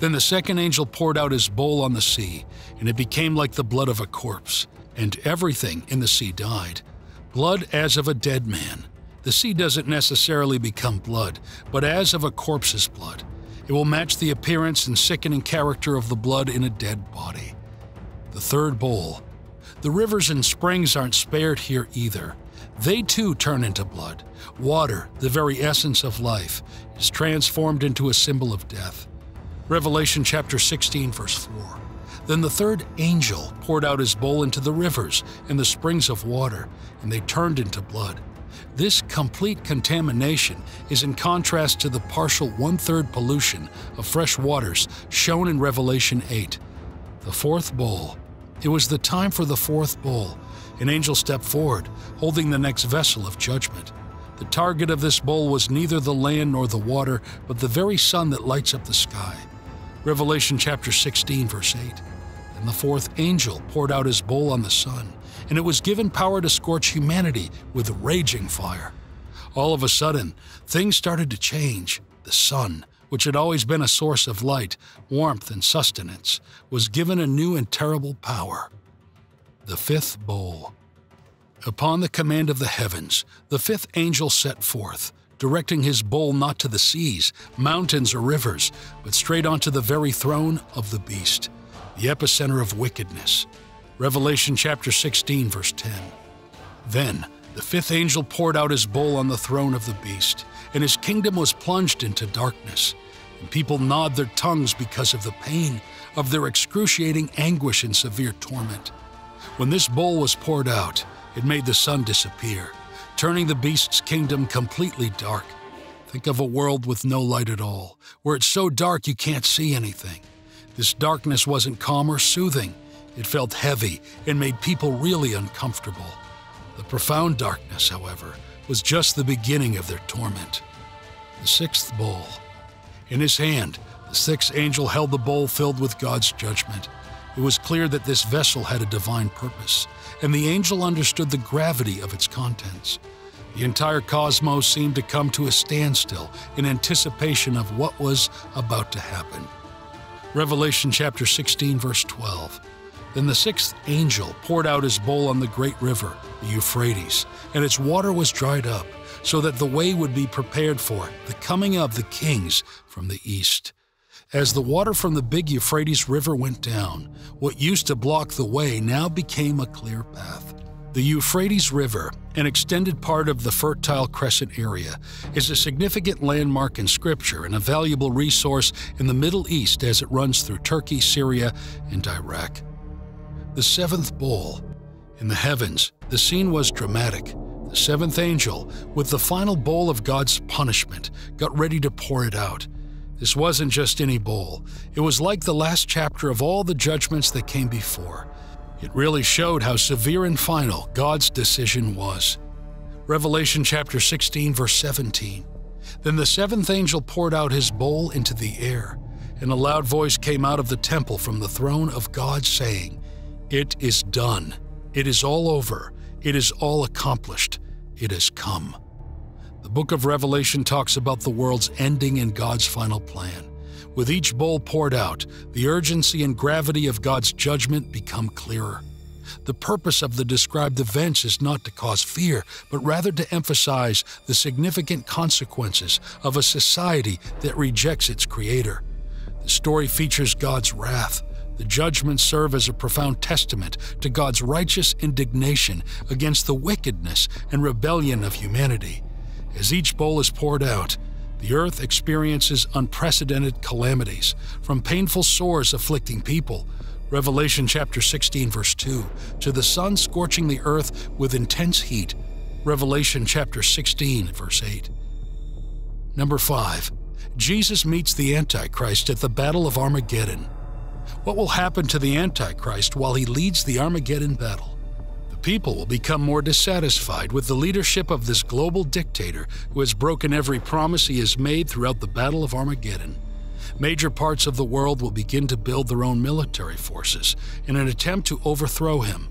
Then the second angel poured out his bowl on the sea, and it became like the blood of a corpse, and everything in the sea died. Blood as of a dead man. The sea doesn't necessarily become blood, but as of a corpse's blood. It will match the appearance and sickening character of the blood in a dead body. The third bowl. The rivers and springs aren't spared here either. They too turn into blood. Water, the very essence of life, is transformed into a symbol of death. Revelation chapter 16, verse 4. Then the third angel poured out his bowl into the rivers and the springs of water, and they turned into blood. This complete contamination is in contrast to the partial one third pollution of fresh waters shown in Revelation 8. The fourth bowl. It was the time for the fourth bowl, an angel stepped forward, holding the next vessel of judgment. The target of this bowl was neither the land nor the water, but the very sun that lights up the sky. Revelation chapter 16, verse 8. And the fourth angel poured out his bowl on the sun, and it was given power to scorch humanity with raging fire. All of a sudden, things started to change. The sun, which had always been a source of light, warmth, and sustenance, was given a new and terrible power the fifth bowl. Upon the command of the heavens, the fifth angel set forth, directing his bowl not to the seas, mountains, or rivers, but straight onto the very throne of the beast, the epicenter of wickedness. Revelation chapter 16, verse 10. Then the fifth angel poured out his bowl on the throne of the beast, and his kingdom was plunged into darkness, and people gnawed their tongues because of the pain of their excruciating anguish and severe torment. When this bowl was poured out, it made the sun disappear, turning the beast's kingdom completely dark. Think of a world with no light at all, where it's so dark you can't see anything. This darkness wasn't calm or soothing. It felt heavy and made people really uncomfortable. The profound darkness, however, was just the beginning of their torment. The sixth bowl. In his hand, the sixth angel held the bowl filled with God's judgment. It was clear that this vessel had a divine purpose, and the angel understood the gravity of its contents. The entire cosmos seemed to come to a standstill in anticipation of what was about to happen. Revelation chapter 16, verse 12. Then the sixth angel poured out his bowl on the great river, the Euphrates, and its water was dried up, so that the way would be prepared for the coming of the kings from the east. As the water from the big Euphrates River went down, what used to block the way now became a clear path. The Euphrates River, an extended part of the Fertile Crescent area, is a significant landmark in Scripture and a valuable resource in the Middle East as it runs through Turkey, Syria, and Iraq. The seventh bowl. In the heavens, the scene was dramatic. The seventh angel, with the final bowl of God's punishment, got ready to pour it out. This wasn't just any bowl, it was like the last chapter of all the judgments that came before. It really showed how severe and final God's decision was. Revelation chapter 16, verse 17. Then the seventh angel poured out his bowl into the air, and a loud voice came out of the temple from the throne of God, saying, It is done. It is all over. It is all accomplished. It has come. The book of Revelation talks about the world's ending and God's final plan. With each bowl poured out, the urgency and gravity of God's judgment become clearer. The purpose of the described events is not to cause fear, but rather to emphasize the significant consequences of a society that rejects its Creator. The story features God's wrath. The judgments serve as a profound testament to God's righteous indignation against the wickedness and rebellion of humanity. As each bowl is poured out, the earth experiences unprecedented calamities, from painful sores afflicting people, Revelation chapter 16 verse 2, to the sun scorching the earth with intense heat, Revelation chapter 16 verse 8. Number 5. Jesus meets the Antichrist at the Battle of Armageddon. What will happen to the Antichrist while he leads the Armageddon battle? People will become more dissatisfied with the leadership of this global dictator who has broken every promise he has made throughout the Battle of Armageddon. Major parts of the world will begin to build their own military forces in an attempt to overthrow him.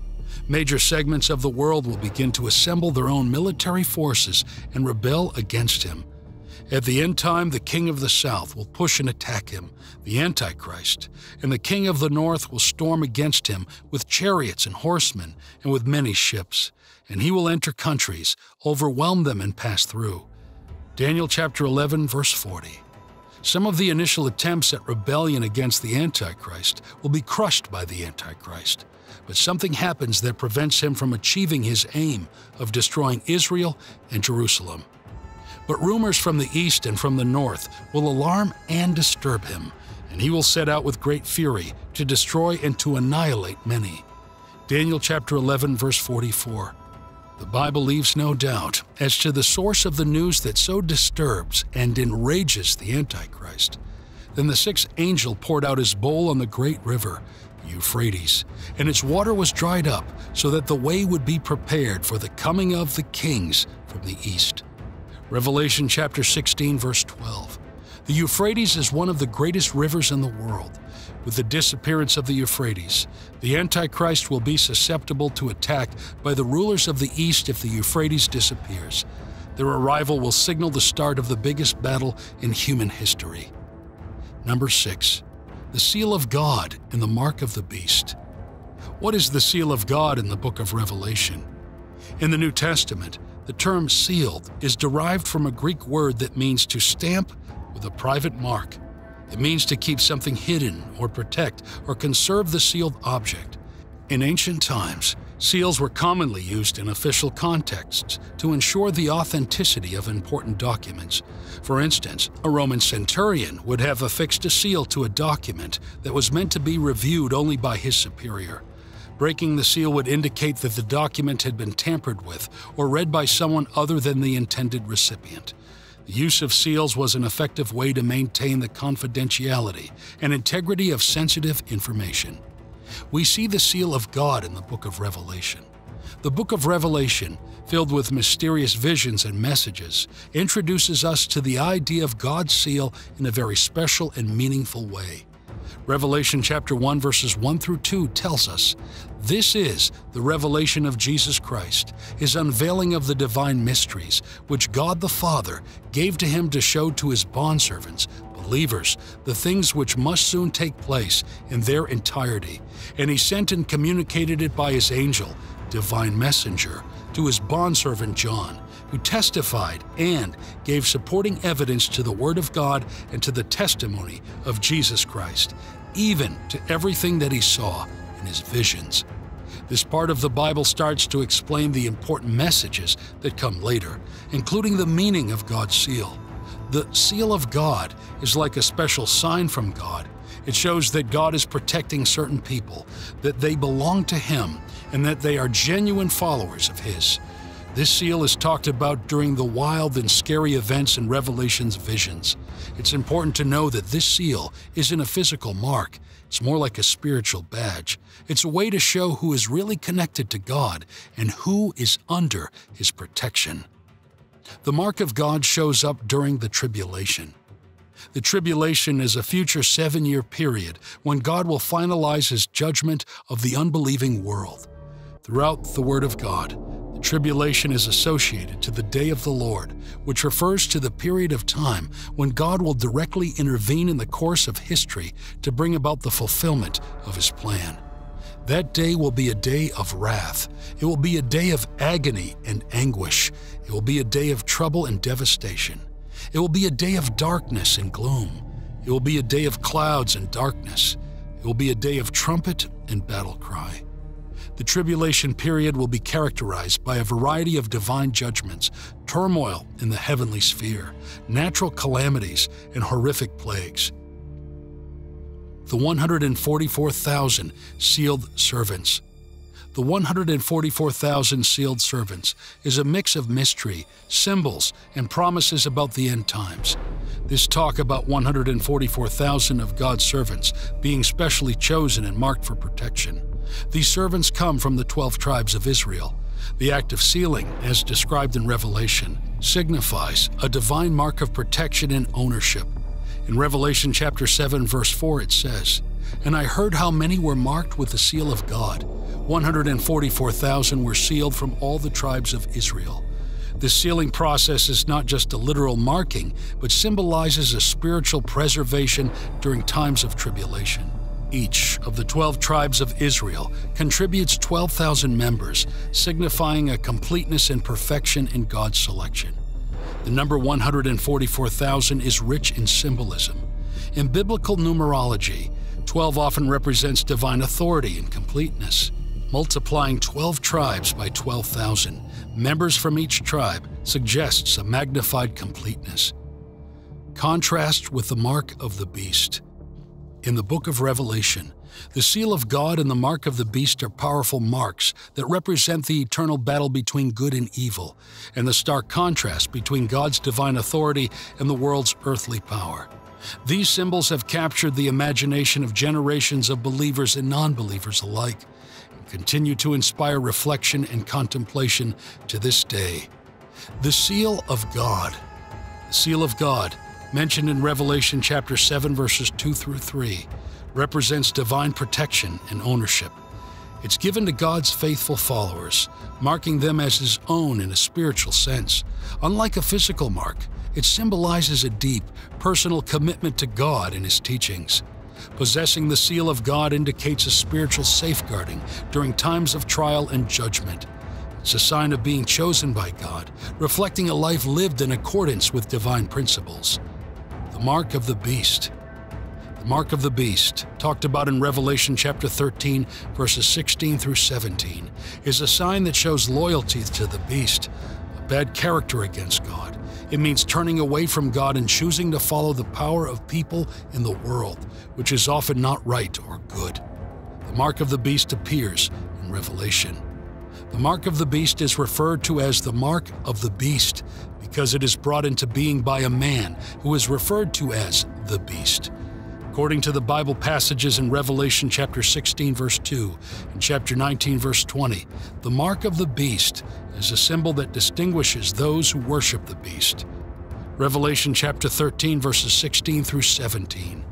Major segments of the world will begin to assemble their own military forces and rebel against him. At the end time, the king of the south will push and attack him, the Antichrist, and the king of the north will storm against him with chariots and horsemen and with many ships, and he will enter countries, overwhelm them, and pass through. Daniel chapter 11, verse 40. Some of the initial attempts at rebellion against the Antichrist will be crushed by the Antichrist, but something happens that prevents him from achieving his aim of destroying Israel and Jerusalem. But rumors from the east and from the north will alarm and disturb him, and he will set out with great fury to destroy and to annihilate many. Daniel chapter 11 verse 44. The Bible leaves no doubt as to the source of the news that so disturbs and enrages the Antichrist. Then the sixth angel poured out his bowl on the great river, Euphrates, and its water was dried up, so that the way would be prepared for the coming of the kings from the east. Revelation chapter 16, verse 12. The Euphrates is one of the greatest rivers in the world. With the disappearance of the Euphrates, the Antichrist will be susceptible to attack by the rulers of the East if the Euphrates disappears. Their arrival will signal the start of the biggest battle in human history. Number 6. The Seal of God and the Mark of the Beast. What is the Seal of God in the book of Revelation? In the New Testament, the term sealed is derived from a Greek word that means to stamp with a private mark. It means to keep something hidden or protect or conserve the sealed object. In ancient times, seals were commonly used in official contexts to ensure the authenticity of important documents. For instance, a Roman centurion would have affixed a seal to a document that was meant to be reviewed only by his superior. Breaking the seal would indicate that the document had been tampered with or read by someone other than the intended recipient. The use of seals was an effective way to maintain the confidentiality and integrity of sensitive information we see the seal of God in the book of Revelation. The book of Revelation, filled with mysterious visions and messages, introduces us to the idea of God's seal in a very special and meaningful way. Revelation chapter 1 verses 1 through 2 tells us, This is the revelation of Jesus Christ, his unveiling of the divine mysteries, which God the Father gave to him to show to his bondservants, believers, the things which must soon take place in their entirety. And he sent and communicated it by his angel, divine messenger, to his bondservant John, who testified and gave supporting evidence to the Word of God and to the testimony of Jesus Christ, even to everything that he saw in his visions. This part of the Bible starts to explain the important messages that come later, including the meaning of God's seal. The seal of God is like a special sign from God. It shows that God is protecting certain people, that they belong to Him, and that they are genuine followers of His. This seal is talked about during the wild and scary events in Revelation's visions. It's important to know that this seal isn't a physical mark, it's more like a spiritual badge. It's a way to show who is really connected to God and who is under His protection. The mark of God shows up during the tribulation. The tribulation is a future seven year period when God will finalize his judgment of the unbelieving world. Throughout the Word of God, tribulation is associated to the day of the Lord, which refers to the period of time when God will directly intervene in the course of history to bring about the fulfillment of his plan. That day will be a day of wrath. It will be a day of agony and anguish. It will be a day of trouble and devastation. It will be a day of darkness and gloom. It will be a day of clouds and darkness. It will be a day of trumpet and battle cry. The tribulation period will be characterized by a variety of divine judgments, turmoil in the heavenly sphere, natural calamities, and horrific plagues the 144,000 sealed servants. The 144,000 sealed servants is a mix of mystery, symbols, and promises about the end times. This talk about 144,000 of God's servants being specially chosen and marked for protection. These servants come from the 12 tribes of Israel. The act of sealing, as described in Revelation, signifies a divine mark of protection and ownership in Revelation chapter 7 verse 4 it says, And I heard how many were marked with the seal of God. 144,000 were sealed from all the tribes of Israel. This sealing process is not just a literal marking, but symbolizes a spiritual preservation during times of tribulation. Each of the 12 tribes of Israel contributes 12,000 members, signifying a completeness and perfection in God's selection. The number 144,000 is rich in symbolism. In biblical numerology, 12 often represents divine authority and completeness. Multiplying 12 tribes by 12,000, members from each tribe, suggests a magnified completeness. Contrast with the mark of the beast. In the book of Revelation, the seal of God and the mark of the beast are powerful marks that represent the eternal battle between good and evil, and the stark contrast between God's divine authority and the world's earthly power. These symbols have captured the imagination of generations of believers and non believers alike, and continue to inspire reflection and contemplation to this day. The seal of God. The seal of God mentioned in Revelation chapter 7 verses 2 through 3, represents divine protection and ownership. It's given to God's faithful followers, marking them as His own in a spiritual sense. Unlike a physical mark, it symbolizes a deep, personal commitment to God and His teachings. Possessing the seal of God indicates a spiritual safeguarding during times of trial and judgment. It's a sign of being chosen by God, reflecting a life lived in accordance with divine principles mark of the beast. The mark of the beast, talked about in Revelation chapter 13, verses 16 through 17, is a sign that shows loyalty to the beast, a bad character against God. It means turning away from God and choosing to follow the power of people in the world, which is often not right or good. The mark of the beast appears in Revelation. The mark of the beast is referred to as the mark of the beast because it is brought into being by a man who is referred to as the beast. According to the Bible passages in Revelation chapter 16 verse 2 and chapter 19 verse 20, the mark of the beast is a symbol that distinguishes those who worship the beast. Revelation chapter 13 verses 16 through 17.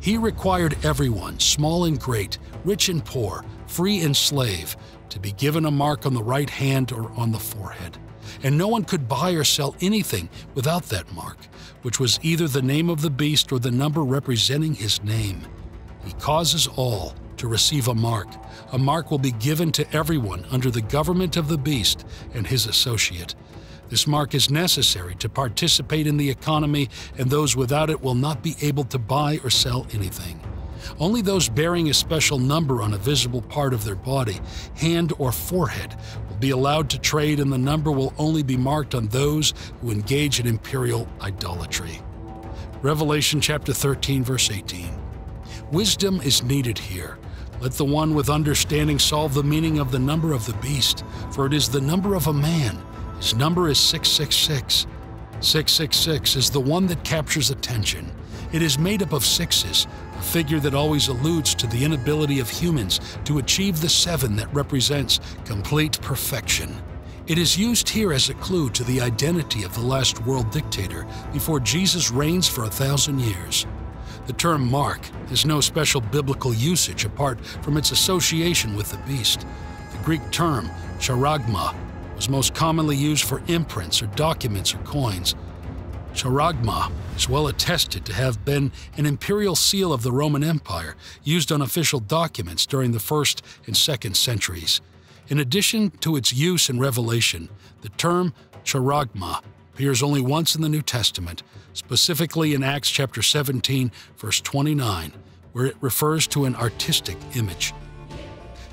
He required everyone, small and great, rich and poor, free and slave, to be given a mark on the right hand or on the forehead. And no one could buy or sell anything without that mark, which was either the name of the beast or the number representing his name. He causes all to receive a mark. A mark will be given to everyone under the government of the beast and his associate. This mark is necessary to participate in the economy, and those without it will not be able to buy or sell anything. Only those bearing a special number on a visible part of their body, hand or forehead, will be allowed to trade, and the number will only be marked on those who engage in imperial idolatry. Revelation chapter 13, verse 18. Wisdom is needed here. Let the one with understanding solve the meaning of the number of the beast, for it is the number of a man. His number is 666. 666 is the one that captures attention. It is made up of sixes, a figure that always alludes to the inability of humans to achieve the seven that represents complete perfection. It is used here as a clue to the identity of the last world dictator before Jesus reigns for a thousand years. The term mark has no special biblical usage apart from its association with the beast. The Greek term charagma was most commonly used for imprints or documents or coins. Charagma is well attested to have been an imperial seal of the Roman Empire used on official documents during the 1st and 2nd centuries. In addition to its use in Revelation, the term charagma appears only once in the New Testament, specifically in Acts chapter 17, verse 29, where it refers to an artistic image.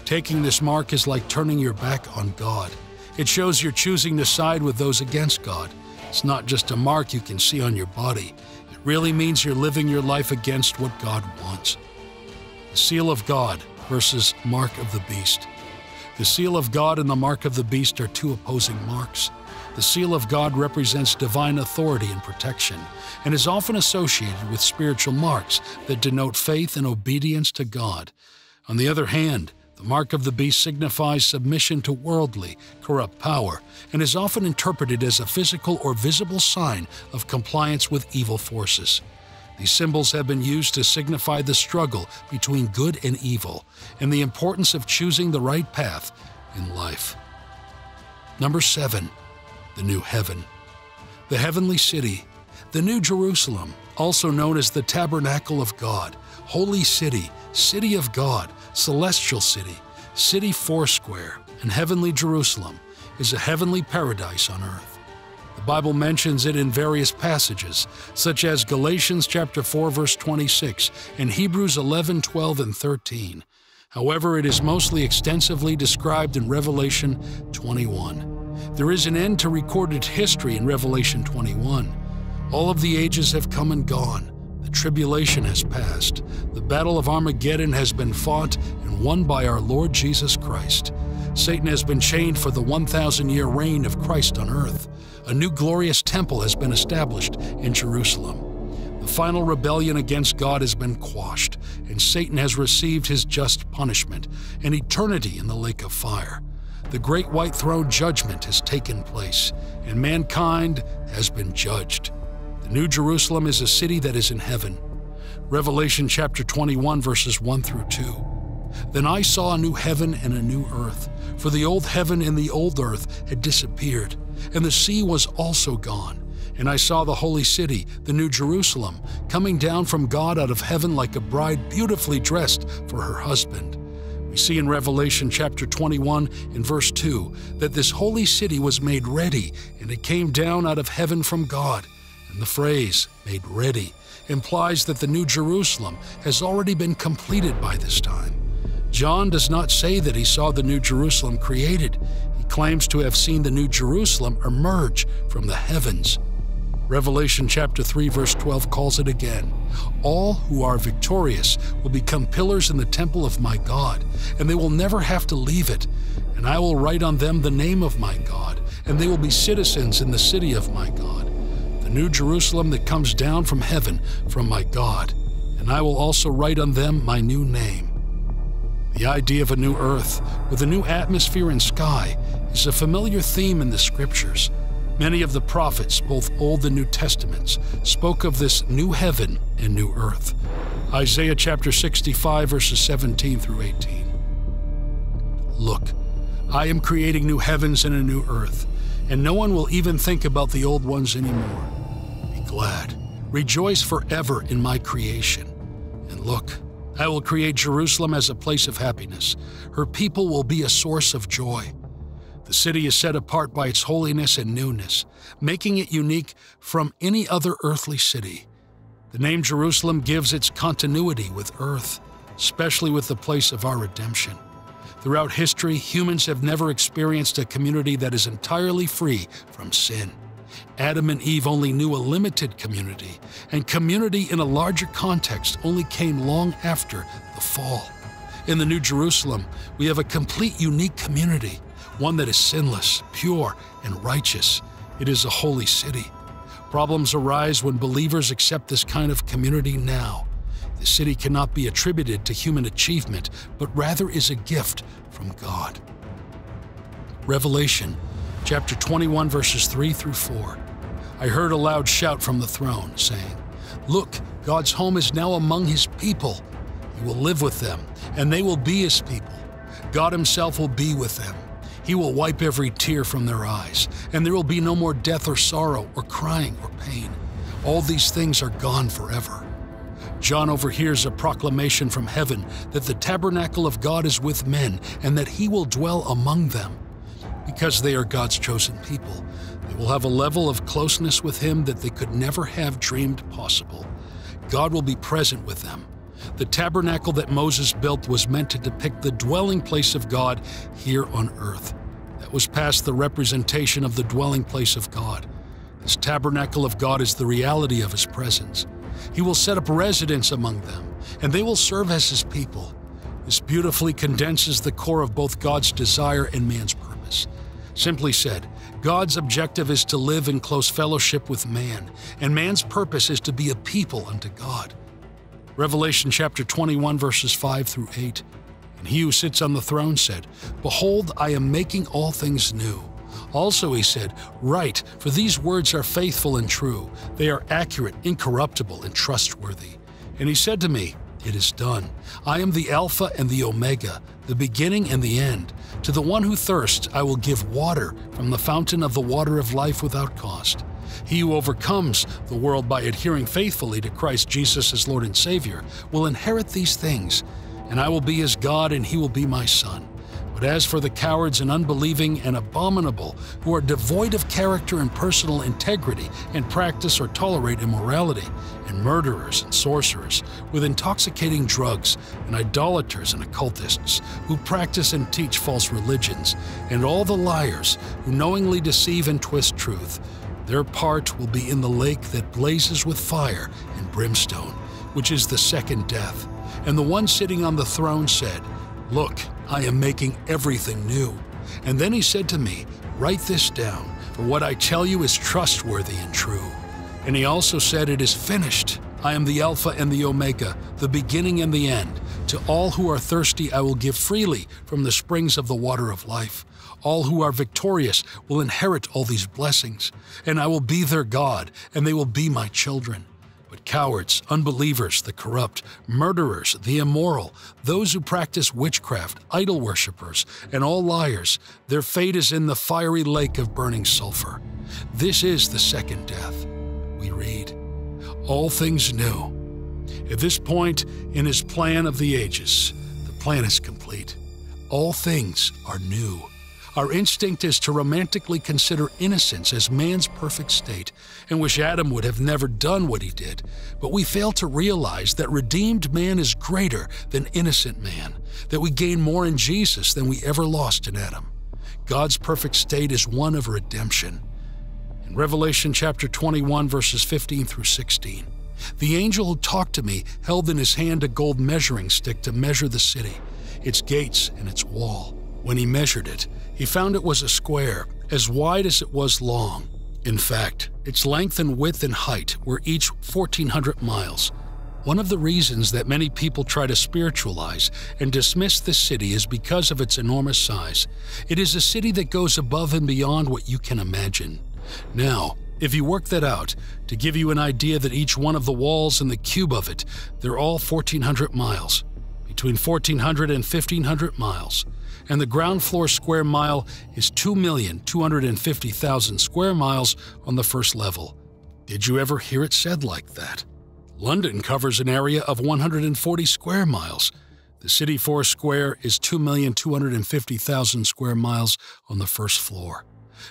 Taking this mark is like turning your back on God. It shows you're choosing to side with those against God. It's not just a mark you can see on your body. It really means you're living your life against what God wants. The seal of God versus mark of the beast. The seal of God and the mark of the beast are two opposing marks. The seal of God represents divine authority and protection and is often associated with spiritual marks that denote faith and obedience to God. On the other hand, the mark of the beast signifies submission to worldly, corrupt power and is often interpreted as a physical or visible sign of compliance with evil forces. These symbols have been used to signify the struggle between good and evil and the importance of choosing the right path in life. Number 7. The New Heaven. The Heavenly City, the New Jerusalem, also known as the Tabernacle of God, Holy City, City of God, Celestial City, City Foursquare, and Heavenly Jerusalem, is a heavenly paradise on earth. The Bible mentions it in various passages, such as Galatians chapter 4 verse 26 and Hebrews 11, 12, and 13. However, it is mostly extensively described in Revelation 21. There is an end to recorded history in Revelation 21. All of the ages have come and gone. The tribulation has passed. The battle of Armageddon has been fought and won by our Lord Jesus Christ. Satan has been chained for the 1,000 year reign of Christ on earth. A new glorious temple has been established in Jerusalem. The final rebellion against God has been quashed, and Satan has received his just punishment, an eternity in the lake of fire. The great white throne judgment has taken place, and mankind has been judged. The New Jerusalem is a city that is in heaven. Revelation chapter 21, verses 1 through 2. Then I saw a new heaven and a new earth, for the old heaven and the old earth had disappeared, and the sea was also gone. And I saw the holy city, the New Jerusalem, coming down from God out of heaven like a bride beautifully dressed for her husband. We see in Revelation chapter 21 in verse 2 that this holy city was made ready, and it came down out of heaven from God And the phrase, made ready, implies that the New Jerusalem has already been completed by this time. John does not say that he saw the New Jerusalem created. He claims to have seen the New Jerusalem emerge from the heavens. Revelation chapter 3 verse 12 calls it again. All who are victorious will become pillars in the temple of my God, and they will never have to leave it. And I will write on them the name of my God, and they will be citizens in the city of my God, the new Jerusalem that comes down from heaven from my God. And I will also write on them my new name. The idea of a new earth with a new atmosphere and sky is a familiar theme in the scriptures. Many of the prophets, both Old and New Testaments, spoke of this new heaven and new earth. Isaiah chapter 65, verses 17 through 18. Look, I am creating new heavens and a new earth, and no one will even think about the old ones anymore. Glad, rejoice forever in my creation. And look, I will create Jerusalem as a place of happiness. Her people will be a source of joy. The city is set apart by its holiness and newness, making it unique from any other earthly city. The name Jerusalem gives its continuity with earth, especially with the place of our redemption. Throughout history, humans have never experienced a community that is entirely free from sin. Adam and Eve only knew a limited community, and community in a larger context only came long after the fall. In the New Jerusalem, we have a complete unique community one that is sinless, pure, and righteous. It is a holy city. Problems arise when believers accept this kind of community now. The city cannot be attributed to human achievement, but rather is a gift from God. Revelation chapter 21 verses 3 through 4. I heard a loud shout from the throne saying, Look, God's home is now among his people. He will live with them, and they will be his people. God himself will be with them. He will wipe every tear from their eyes, and there will be no more death or sorrow or crying or pain. All these things are gone forever. John overhears a proclamation from heaven that the tabernacle of God is with men and that he will dwell among them. Because they are God's chosen people, they will have a level of closeness with him that they could never have dreamed possible. God will be present with them. The tabernacle that Moses built was meant to depict the dwelling place of God here on earth That was past the representation of the dwelling place of God. This tabernacle of God is the reality of His presence. He will set up residence among them, and they will serve as His people. This beautifully condenses the core of both God's desire and man's purpose. Simply said, God's objective is to live in close fellowship with man, and man's purpose is to be a people unto God. Revelation chapter 21, verses 5 through 8 and he who sits on the throne said, Behold, I am making all things new. Also he said, Write, for these words are faithful and true. They are accurate, incorruptible, and trustworthy. And he said to me, It is done. I am the Alpha and the Omega, the beginning and the end. To the one who thirsts, I will give water from the fountain of the water of life without cost. He who overcomes the world by adhering faithfully to Christ Jesus as Lord and Savior will inherit these things and I will be his God, and he will be my son. But as for the cowards and unbelieving and abominable, who are devoid of character and personal integrity, and practice or tolerate immorality, and murderers and sorcerers, with intoxicating drugs, and idolaters and occultists, who practice and teach false religions, and all the liars who knowingly deceive and twist truth, their part will be in the lake that blazes with fire and brimstone, which is the second death. And the one sitting on the throne said, Look, I am making everything new. And then he said to me, Write this down, for what I tell you is trustworthy and true. And he also said, It is finished. I am the Alpha and the Omega, the beginning and the end. To all who are thirsty, I will give freely from the springs of the water of life. All who are victorious will inherit all these blessings, and I will be their God, and they will be my children. Cowards, unbelievers, the corrupt, murderers, the immoral, those who practice witchcraft, idol worshippers, and all liars, their fate is in the fiery lake of burning sulfur. This is the second death. We read, All things new. At this point in his plan of the ages, the plan is complete. All things are new. Our instinct is to romantically consider innocence as man's perfect state and wish Adam would have never done what he did, but we fail to realize that redeemed man is greater than innocent man, that we gain more in Jesus than we ever lost in Adam. God's perfect state is one of redemption. In Revelation chapter 21, verses 15 through 16, the angel who talked to me held in his hand a gold measuring stick to measure the city, its gates, and its wall. When he measured it, he found it was a square, as wide as it was long. In fact, its length and width and height were each 1,400 miles. One of the reasons that many people try to spiritualize and dismiss this city is because of its enormous size. It is a city that goes above and beyond what you can imagine. Now, if you work that out, to give you an idea that each one of the walls and the cube of it, they're all 1,400 miles, between 1,400 and 1,500 miles, and the ground floor square mile is 2,250,000 square miles on the first level. Did you ever hear it said like that? London covers an area of 140 square miles. The city four square is 2,250,000 square miles on the first floor.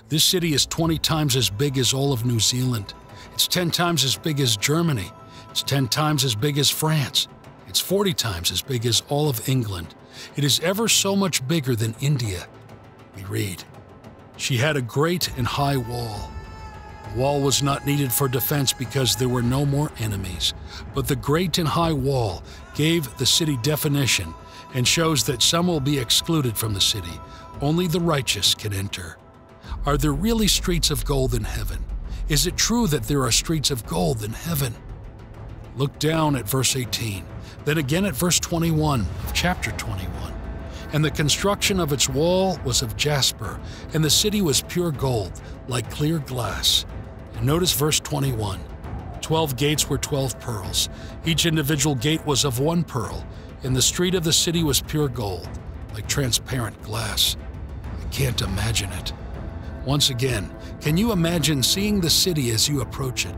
This city is 20 times as big as all of New Zealand. It's 10 times as big as Germany. It's 10 times as big as France. It's 40 times as big as all of England. It is ever so much bigger than India. We read, She had a great and high wall. The wall was not needed for defense because there were no more enemies, but the great and high wall gave the city definition and shows that some will be excluded from the city. Only the righteous can enter. Are there really streets of gold in heaven? Is it true that there are streets of gold in heaven? Look down at verse 18, then again at verse 21 of chapter 21. And the construction of its wall was of jasper, and the city was pure gold, like clear glass. And notice verse 21. Twelve gates were twelve pearls. Each individual gate was of one pearl, and the street of the city was pure gold, like transparent glass. I can't imagine it. Once again, can you imagine seeing the city as you approach it?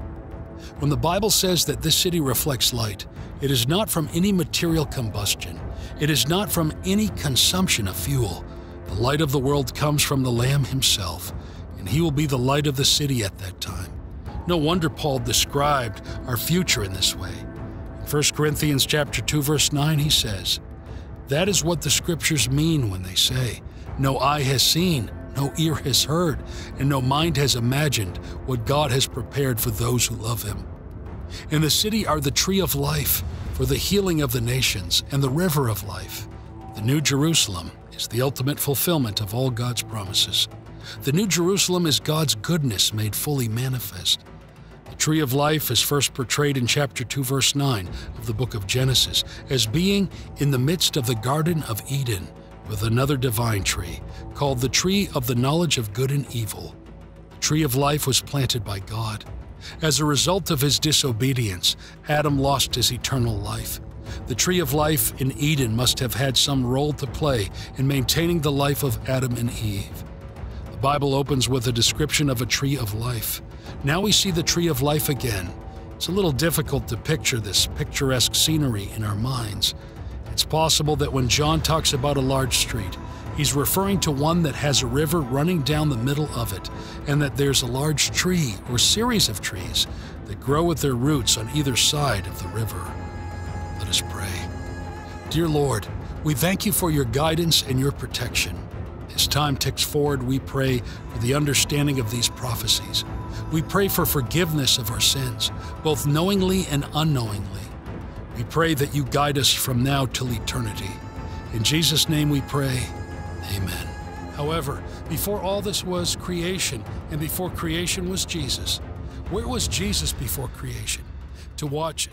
When the Bible says that this city reflects light, it is not from any material combustion. It is not from any consumption of fuel. The light of the world comes from the Lamb himself, and he will be the light of the city at that time. No wonder Paul described our future in this way. In 1 Corinthians chapter 2 verse 9 he says, "That is what the scriptures mean when they say, no eye has seen, no ear has heard, and no mind has imagined what God has prepared for those who love him. In the city are the tree of life for the healing of the nations and the river of life. The New Jerusalem is the ultimate fulfillment of all God's promises. The New Jerusalem is God's goodness made fully manifest. The tree of life is first portrayed in chapter 2, verse 9 of the book of Genesis as being in the midst of the Garden of Eden with another divine tree called the tree of the knowledge of good and evil. The tree of life was planted by God. As a result of his disobedience, Adam lost his eternal life. The tree of life in Eden must have had some role to play in maintaining the life of Adam and Eve. The Bible opens with a description of a tree of life. Now we see the tree of life again. It's a little difficult to picture this picturesque scenery in our minds. It's possible that when John talks about a large street, he's referring to one that has a river running down the middle of it, and that there's a large tree or series of trees that grow with their roots on either side of the river. Let us pray. Dear Lord, we thank you for your guidance and your protection. As time ticks forward, we pray for the understanding of these prophecies. We pray for forgiveness of our sins, both knowingly and unknowingly. We pray that you guide us from now till eternity. In Jesus' name we pray. Amen. However, before all this was creation, and before creation was Jesus, where was Jesus before creation? To watch